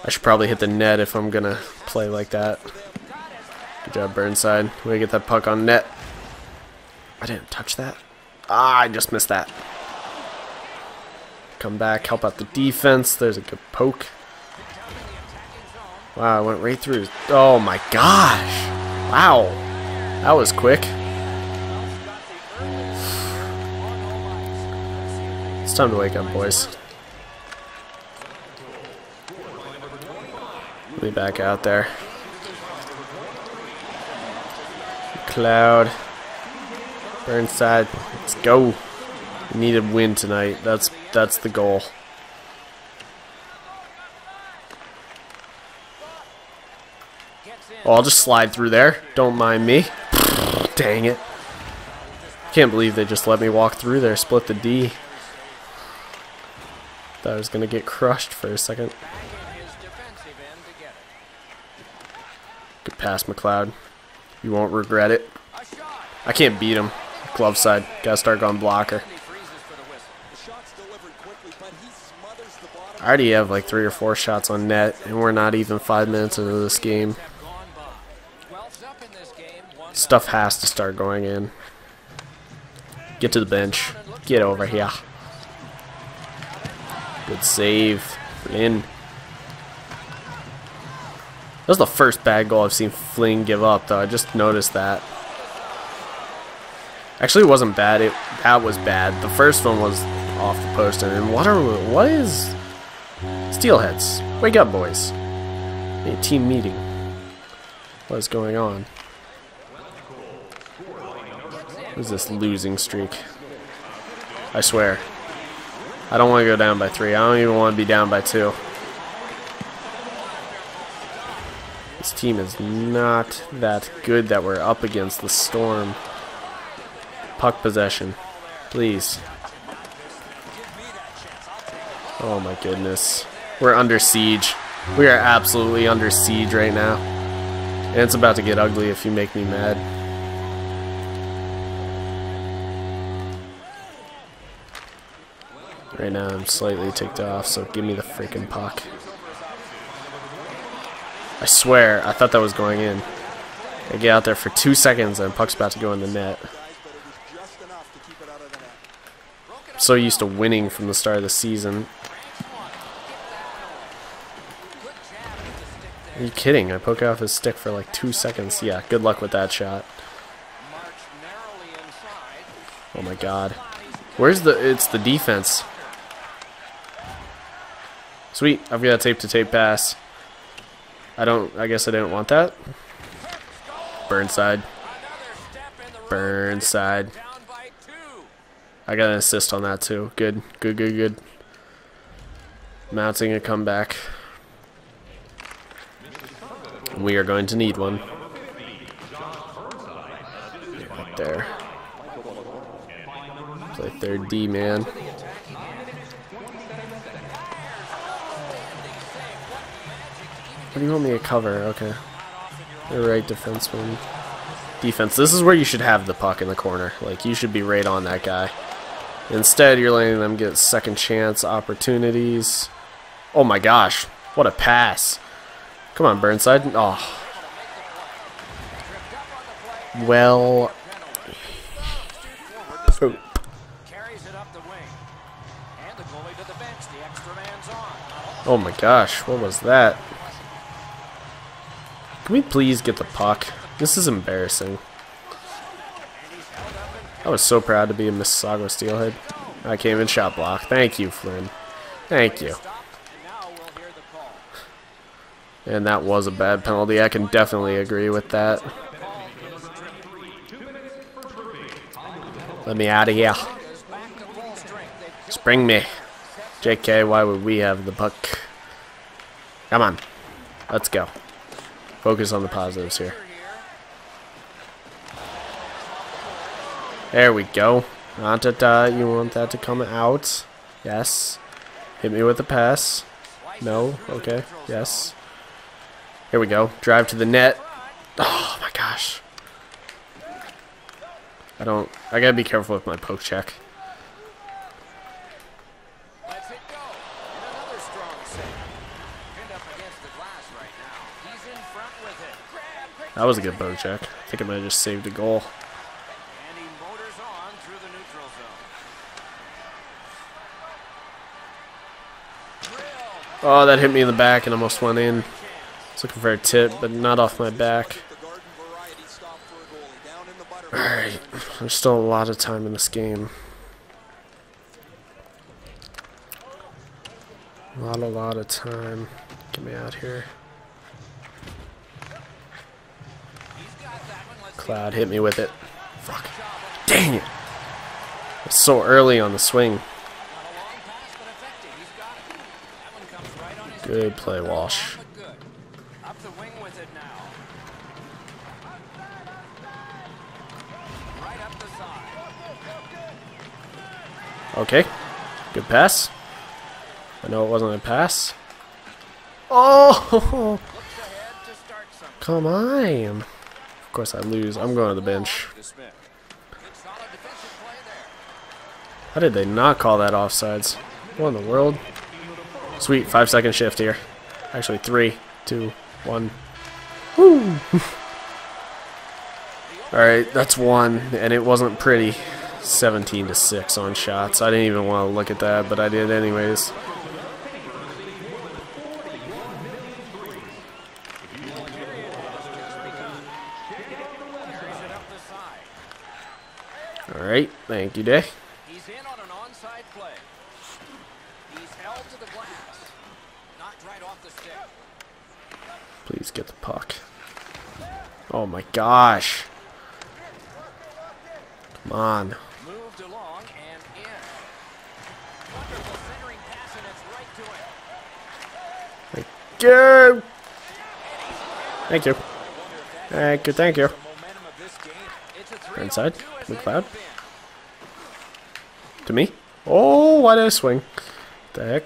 I should probably hit the net if I'm gonna play like that. Good job, Burnside. We get that puck on net. I didn't touch that. Ah, I just missed that. Come back, help out the defense. There's a good poke. Wow, I went right through. Oh my gosh. Wow. That was quick. It's time to wake up, boys. me back out there. Cloud. Burnside. Let's go. We need a win tonight. That's that's the goal. Oh, I'll just slide through there. Don't mind me. Dang it. Can't believe they just let me walk through there. Split the D. Thought I was going to get crushed for a second. Good pass, McLeod. You won't regret it. I can't beat him. Glove side. Gotta start going blocker. I already have like three or four shots on net, and we're not even five minutes into this game. Stuff has to start going in. Get to the bench. Get over here. Good save. In. That was the first bad goal I've seen Flynn give up, though. I just noticed that. Actually, it wasn't bad. It that was bad. The first one was off the post, and what are what is Steelheads? Wake up, boys! A team meeting. What is going on? What is this losing streak? I swear. I don't want to go down by three. I don't even want to be down by two. This team is not that good that we're up against the Storm. Puck possession. Please. Oh my goodness. We're under siege. We are absolutely under siege right now. And it's about to get ugly if you make me mad. Right now I'm slightly ticked off, so give me the freaking puck. I swear, I thought that was going in. I get out there for two seconds and puck's about to go in the net. I'm so used to winning from the start of the season. Are you kidding? I poke off his stick for like two seconds. Yeah, good luck with that shot. Oh my god. Where's the... It's the defense. Sweet, I've got a tape-to-tape -tape pass. I don't, I guess I didn't want that. Burnside. Burnside. I got an assist on that too. Good, good, good, good. Mounting a comeback. We are going to need one. Right there. Play third D, man. What do you want me to cover? Okay. The right defenseman. Defense. This is where you should have the puck in the corner. Like, you should be right on that guy. Instead, you're letting them get second chance opportunities. Oh my gosh. What a pass. Come on, Burnside. Oh. Well. Oh. Oh my gosh, what was that? Can we please get the puck? This is embarrassing. I was so proud to be a Mississauga Steelhead. I came in shot block. Thank you, Flynn. Thank you. And that was a bad penalty. I can definitely agree with that. Let me out of here. Spring me. JK, why would we have the puck? Come on. Let's go. Focus on the positives here. There we go. Antata, you want that to come out? Yes. Hit me with the pass. No? Okay. Yes. Here we go. Drive to the net. Oh my gosh. I don't... I gotta be careful with my poke check. That was a good poke check. I think I might have just saved a goal. Oh, that hit me in the back and almost went in. I was looking for a tip, but not off my back. Alright, there's still a lot of time in this game. A lot, a lot of time. Get me out here. Cloud hit me with it. Fuck. Dang it. It's so early on the swing. Good play, Walsh. Okay. Good pass. I know it wasn't a pass. Oh! Come on Of course I lose. I'm going to the bench. How did they not call that offsides? What in the world? Sweet, five second shift here. Actually, three, two, one. Woo! Alright, that's one, and it wasn't pretty. 17 to 6 on shots. I didn't even want to look at that, but I did anyways. Alright, thank you, Day. He's in on an onside play. He's held to the glass. Knocked right off the stick. Please get the puck. Oh my gosh. Come on. Moved along and in. Wonderful centering pass, and it's right to him. Go! Thank you. Thank you, thank you. The momentum of this game. It's a three Inside. McLeod. they move in. To me? Oh, why did I swing? The heck?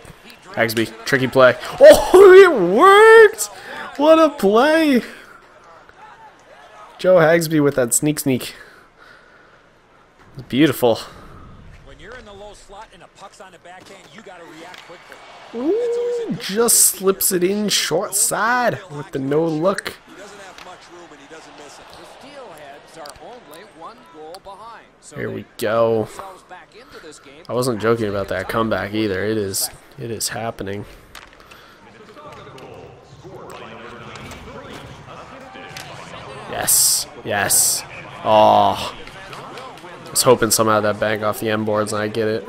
Hagsby, tricky play. Oh, it worked! What a play! Joe Hagsby with that sneak sneak. Beautiful. When you're in the low slot and a puck's on the backhand, you got to react quickly. Ooh, just slips it in short side with the no look. He doesn't have much room and he doesn't miss it. The Steelheads are only one goal behind. Here we go. I wasn't joking about that comeback either. It is it is happening. Yes. Yes. Oh. I was hoping somehow that bang off the end boards and I get it.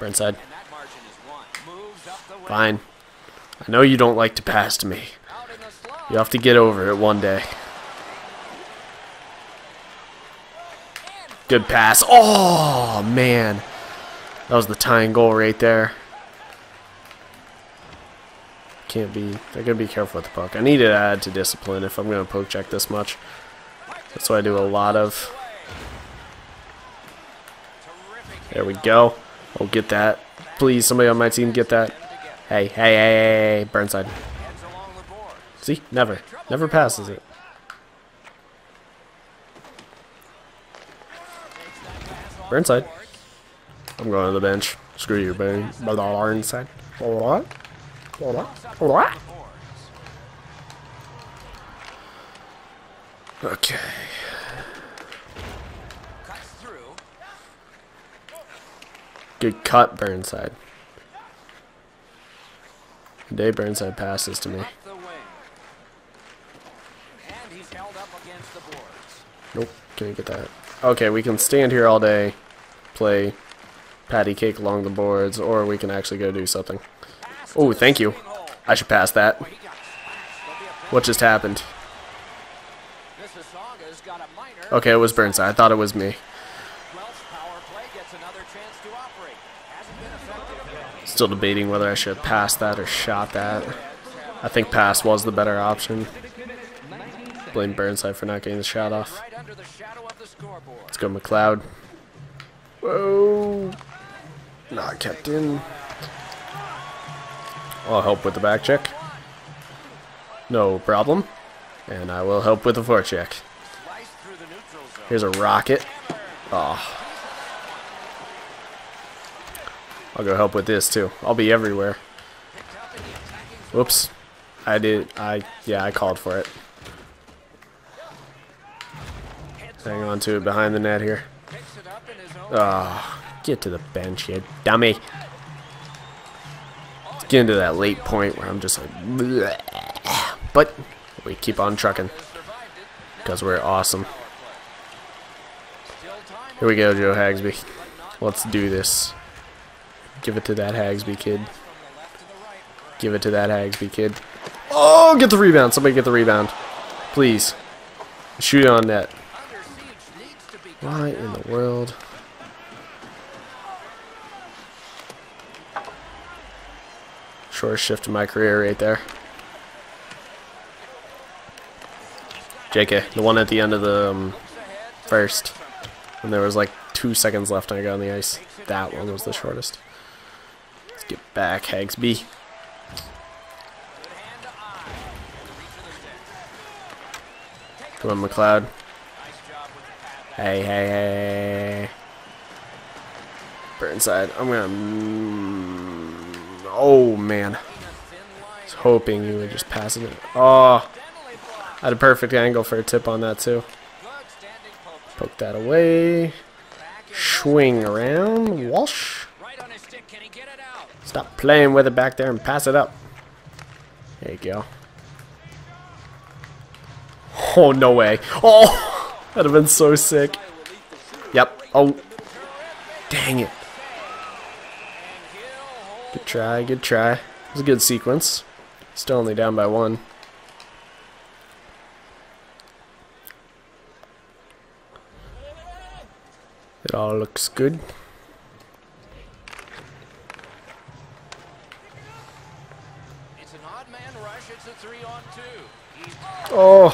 Wing. Fine. I know you don't like to pass to me. You have to get over it one day. Good pass. Oh, man. That was the tying goal right there. Can't be. I gotta be careful with the puck. I need to add to discipline if I'm gonna poke check this much. That's what I do a lot of. There we go. Oh, get that. Please, somebody on my team get that. Hey, hey, hey, hey, Burnside. See? Never. Never passes it. Burnside. I'm going to the bench. Screw you, Burn. Burnside. Alright. Alright. Alright. Okay. Cuts through. Good cut, Burnside. Day Burnside passes to me. Up the wing. And he's held up against the boards. Nope, can't get that. Okay, we can stand here all day, play patty cake along the boards, or we can actually go do something. Oh, thank you. I should pass that. What just happened? Okay, it was Burnside. I thought it was me. Still debating whether I should passed that or shot that. I think pass was the better option. Blame Burnside for not getting the shot off. Right under the shadow of the scoreboard. Let's go McLeod. Whoa. Not kept in. I'll help with the back check. No problem. And I will help with the forecheck. Sliced through the neutral zone. Here's a rocket. Oh. I'll go help with this too. I'll be everywhere. Picked up in the attacking zone. Whoops. I did. I, yeah, I called for it. Hang on to it behind the net here. Oh, get to the bench, you dummy. Let's get into that late point where I'm just like, bleh. but we keep on trucking because we're awesome. Here we go, Joe Hagsby. Let's do this. Give it to that Hagsby kid. Give it to that Hagsby kid. Oh, get the rebound. Somebody get the rebound. Please. Shoot on net. Under siege needs to be Why in the world? Shortest shift in my career right there. JK, the one at the end of the um, first. when there was like two seconds left and I got on the ice. That one was the shortest. Let's get back, Hagsby. Come on, McLeod. Nice job with the pad. Hey, hey, hey. Burnside. I'm gonna. Mm, oh, man. Line was hoping you would just pass it. Oh, I had a perfect angle for a tip on that too. Poke. That away. Swing around. Out? Stop playing with it back there and pass it up. There you go. Oh, no way. Oh, that'd have been so sick. Yep. Oh, dang it. Good try, good try. It was a good sequence. Still only down by one. It all looks good. It's an odd man rush. It's a three on two. He's Oh,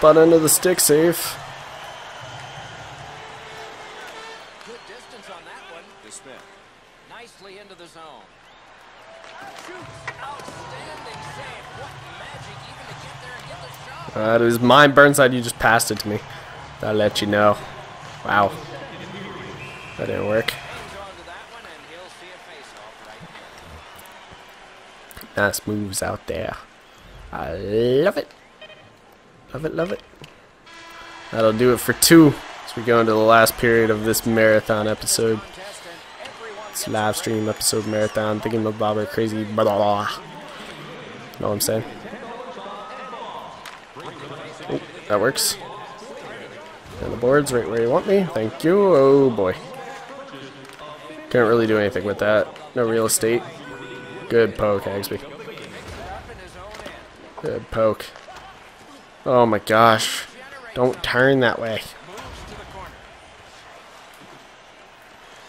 butt end of the stick save. good distance on that one. DeSmith. Nicely into the zone. Shoots. Outstanding save. What magic even to get there and get the shot. Uh, it was mine, Burnside. You just passed it to me. I'll let you know. Wow. That didn't work. Nice moves out there. I love it. Love it, love it. That'll do it for two as we go into the last period of this marathon episode. It's live stream episode marathon. Thinking of Bobber crazy blah blah blah. Know what I'm saying? Oh, that works. And the board's right where you want me. Thank you. Oh boy. Can't really do anything with that. No real estate. Good poke, Hagsby. Good poke. Oh my gosh. Don't turn that way.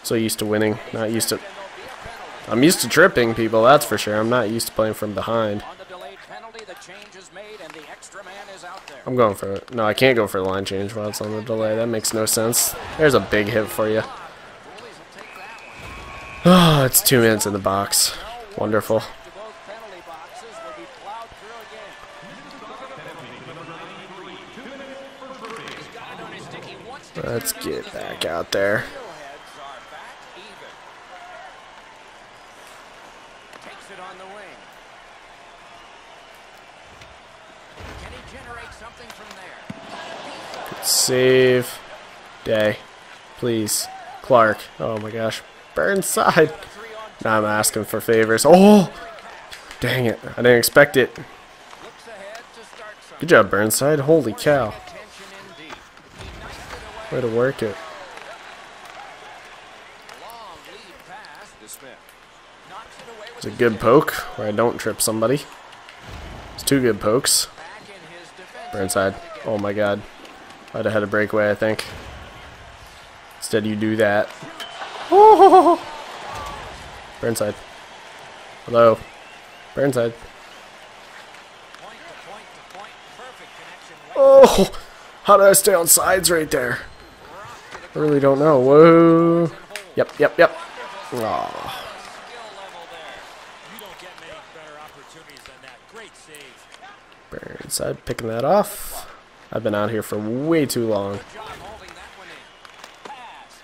So used to winning. Not used to... I'm used to tripping people, that's for sure. I'm not used to playing from behind. On the delayed penalty, the change is made and the extra man is out there. I'm going for it. No, I can't go for line change while it's on the delay. That makes no sense. There's a big hit for you. Oh, it's two minutes in the box. Wonderful. Let's get back out will be plowed through again. He's got it on his stick. He wants to Let's clear it get into the back zone. out there. Steelheads are back even. Takes it on the wing. Can he generate something from there? Save. Day. Please. Clark. Oh my gosh. Burnside. Now I'm asking for favors. Oh! Dang it. I didn't expect it. Good job, Burnside. Holy cow. Way to work it. It's a good poke where I don't trip somebody. It's two good pokes. Burnside. Oh my god. I'd have had a breakaway, I think. Instead, you do that. Burnside. Hello. Burnside. Point to point to point. Perfect connection. Right Oh! How did I stay on sides right there? I really don't know. Whoa. Yep, yep, yep. Aw. skill level there. You don't get many better opportunities than that. Great save. Burnside picking that off. I've been out here for way too long.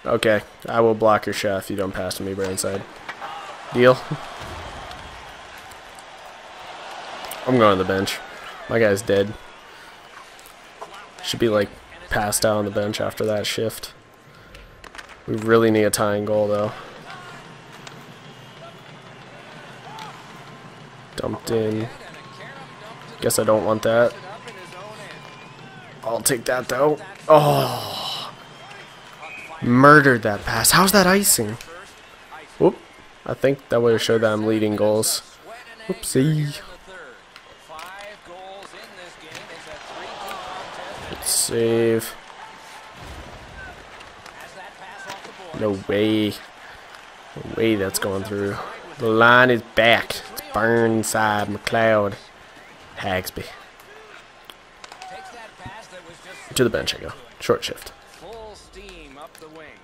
Okay, I will block your shot if you don't pass to me, Burnside. Deal? I'm going to the bench. My guy's dead. Should be like passed out on the bench after that shift. We really need a tying goal though. Dumped in. Guess I don't want that. Up in his own end. I'll take that though. Oh. Murdered that pass. How's that icing? Whoop. I think that would have showed that I'm leading goals. Oopsie. In the third. Five goals in this game. It's a 3-2 contest. Save. No way. No way that's going through. The line is back. It's Burnside, McLeod, Hagsby. Takes that pass that was just To the bench I go. Short shift. full steam up the wing.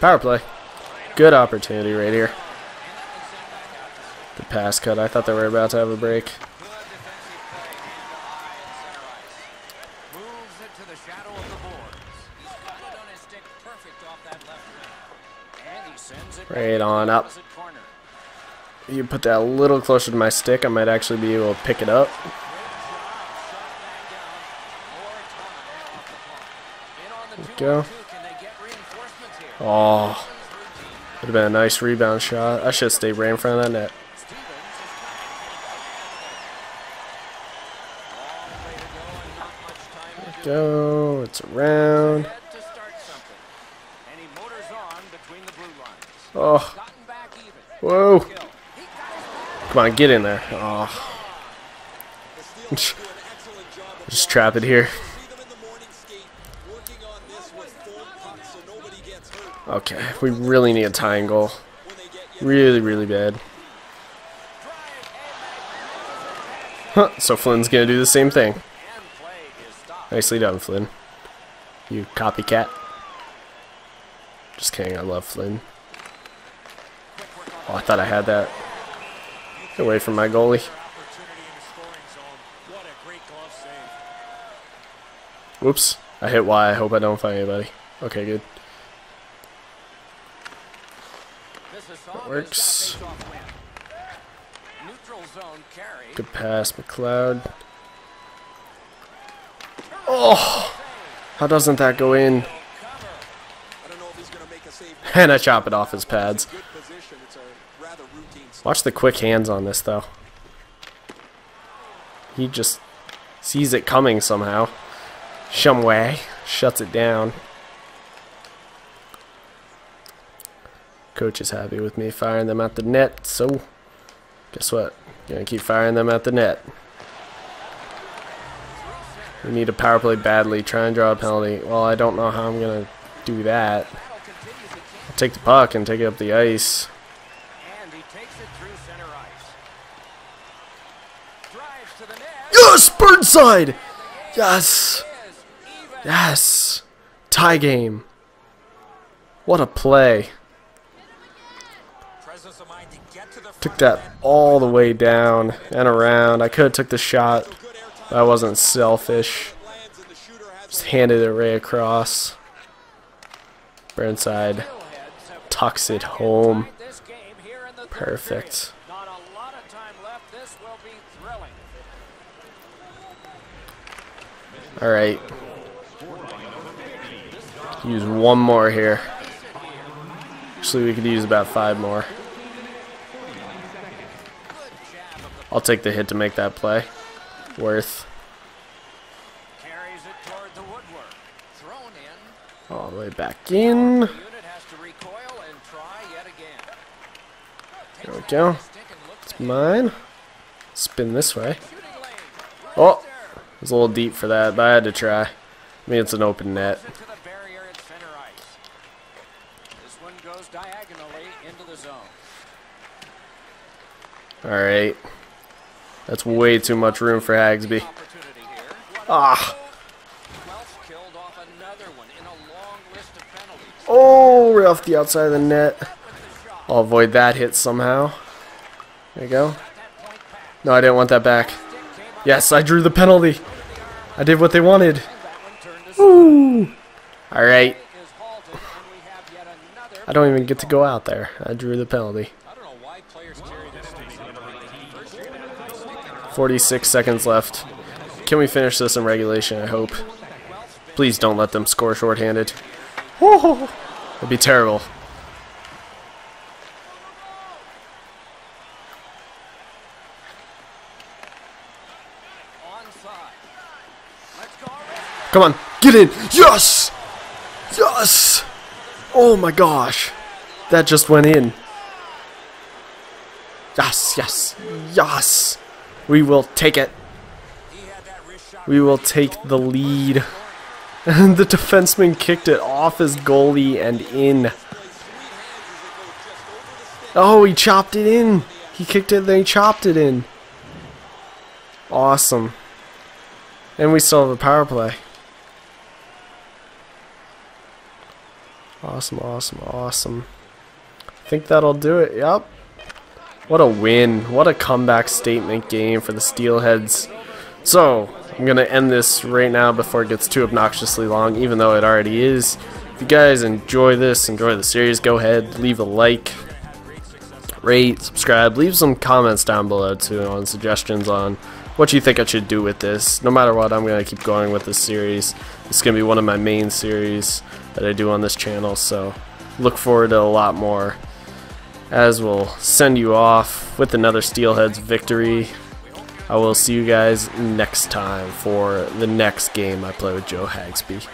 Power play. Good opportunity right here. The pass cut. I thought they were about to have a break. Good defensive play hand to eye and center ice. Moves it to the shadow of the boards. He's got it on his stick perfect off that left wing. And he sends it Right on up. you put that a little closer to my stick, I might actually be able to pick it up. Go. Oh, would have been a nice rebound shot. I should have stayed right in front of that net. go. It's around. Oh. Whoa. Come on, get in there. Oh. Just trap it here. Okay, we really need a tying goal. Really, really bad. Huh, so Flynn's gonna do the same thing. Nicely done, Flynn. You copycat. Just kidding, I love Flynn. Oh, I thought I had that. Get away from my goalie. Whoops. I hit Y. I hope I don't find anybody. Okay, good. That works. Good pass, McLeod. Oh! How doesn't that go in? And I chop it off his pads. Watch the quick hands on this, though. He just sees it coming somehow. Shumway shuts it down. Coach is happy with me firing them at the net, so guess what? Gonna keep firing them at the net. We need a power play badly. Try and draw a penalty. Well, I don't know how I'm gonna do that. I'll take the puck and take it up the ice. Yes, Burnside! Yes! Yes! Tie game. What a play. Took that all the way down and around. I could have took the shot, but I wasn't selfish. Just handed it right across. Burnside tucks it home. Perfect. Alright. Use one more here. Actually, we could use about five more. I'll take the hit to make that play. Worth. All the way back in. There we go. It's mine. Spin this way. Oh! It was a little deep for that, but I had to try. I mean, it's an open net. Alright. That's way too much room for Hagsby. Ah! Oh, we're off the outside of the net. I'll avoid that hit somehow. There you go. No, I didn't want that back. Yes, I drew the penalty. I did what they wanted. Woo! Alright. I don't even get to go out there. I drew the penalty. 46 seconds left. Can we finish this in regulation, I hope? Please don't let them score shorthanded. It'd be terrible. Come on, get in. Yes! Yes! Oh my gosh. That just went in. Yes, yes, yes. We will take it. We will take the lead. And the defenseman kicked it off his goalie and in. Oh, he chopped it in. He kicked it, then he chopped it in. Awesome. And we still have a power play. Awesome, awesome, awesome. I think that'll do it. Yep. What a win. What a comeback statement game for the Steelheads. So, I'm going to end this right now before it gets too obnoxiously long, even though it already is. If you guys enjoy this, enjoy the series, go ahead, leave a like, rate, subscribe, leave some comments down below too on suggestions on what you think I should do with this. No matter what, I'm going to keep going with this series. It's going to be one of my main series that I do on this channel, so look forward to a lot more as we'll send you off with another Steelheads victory. I will see you guys next time for the next game I play with Joe Hagsby.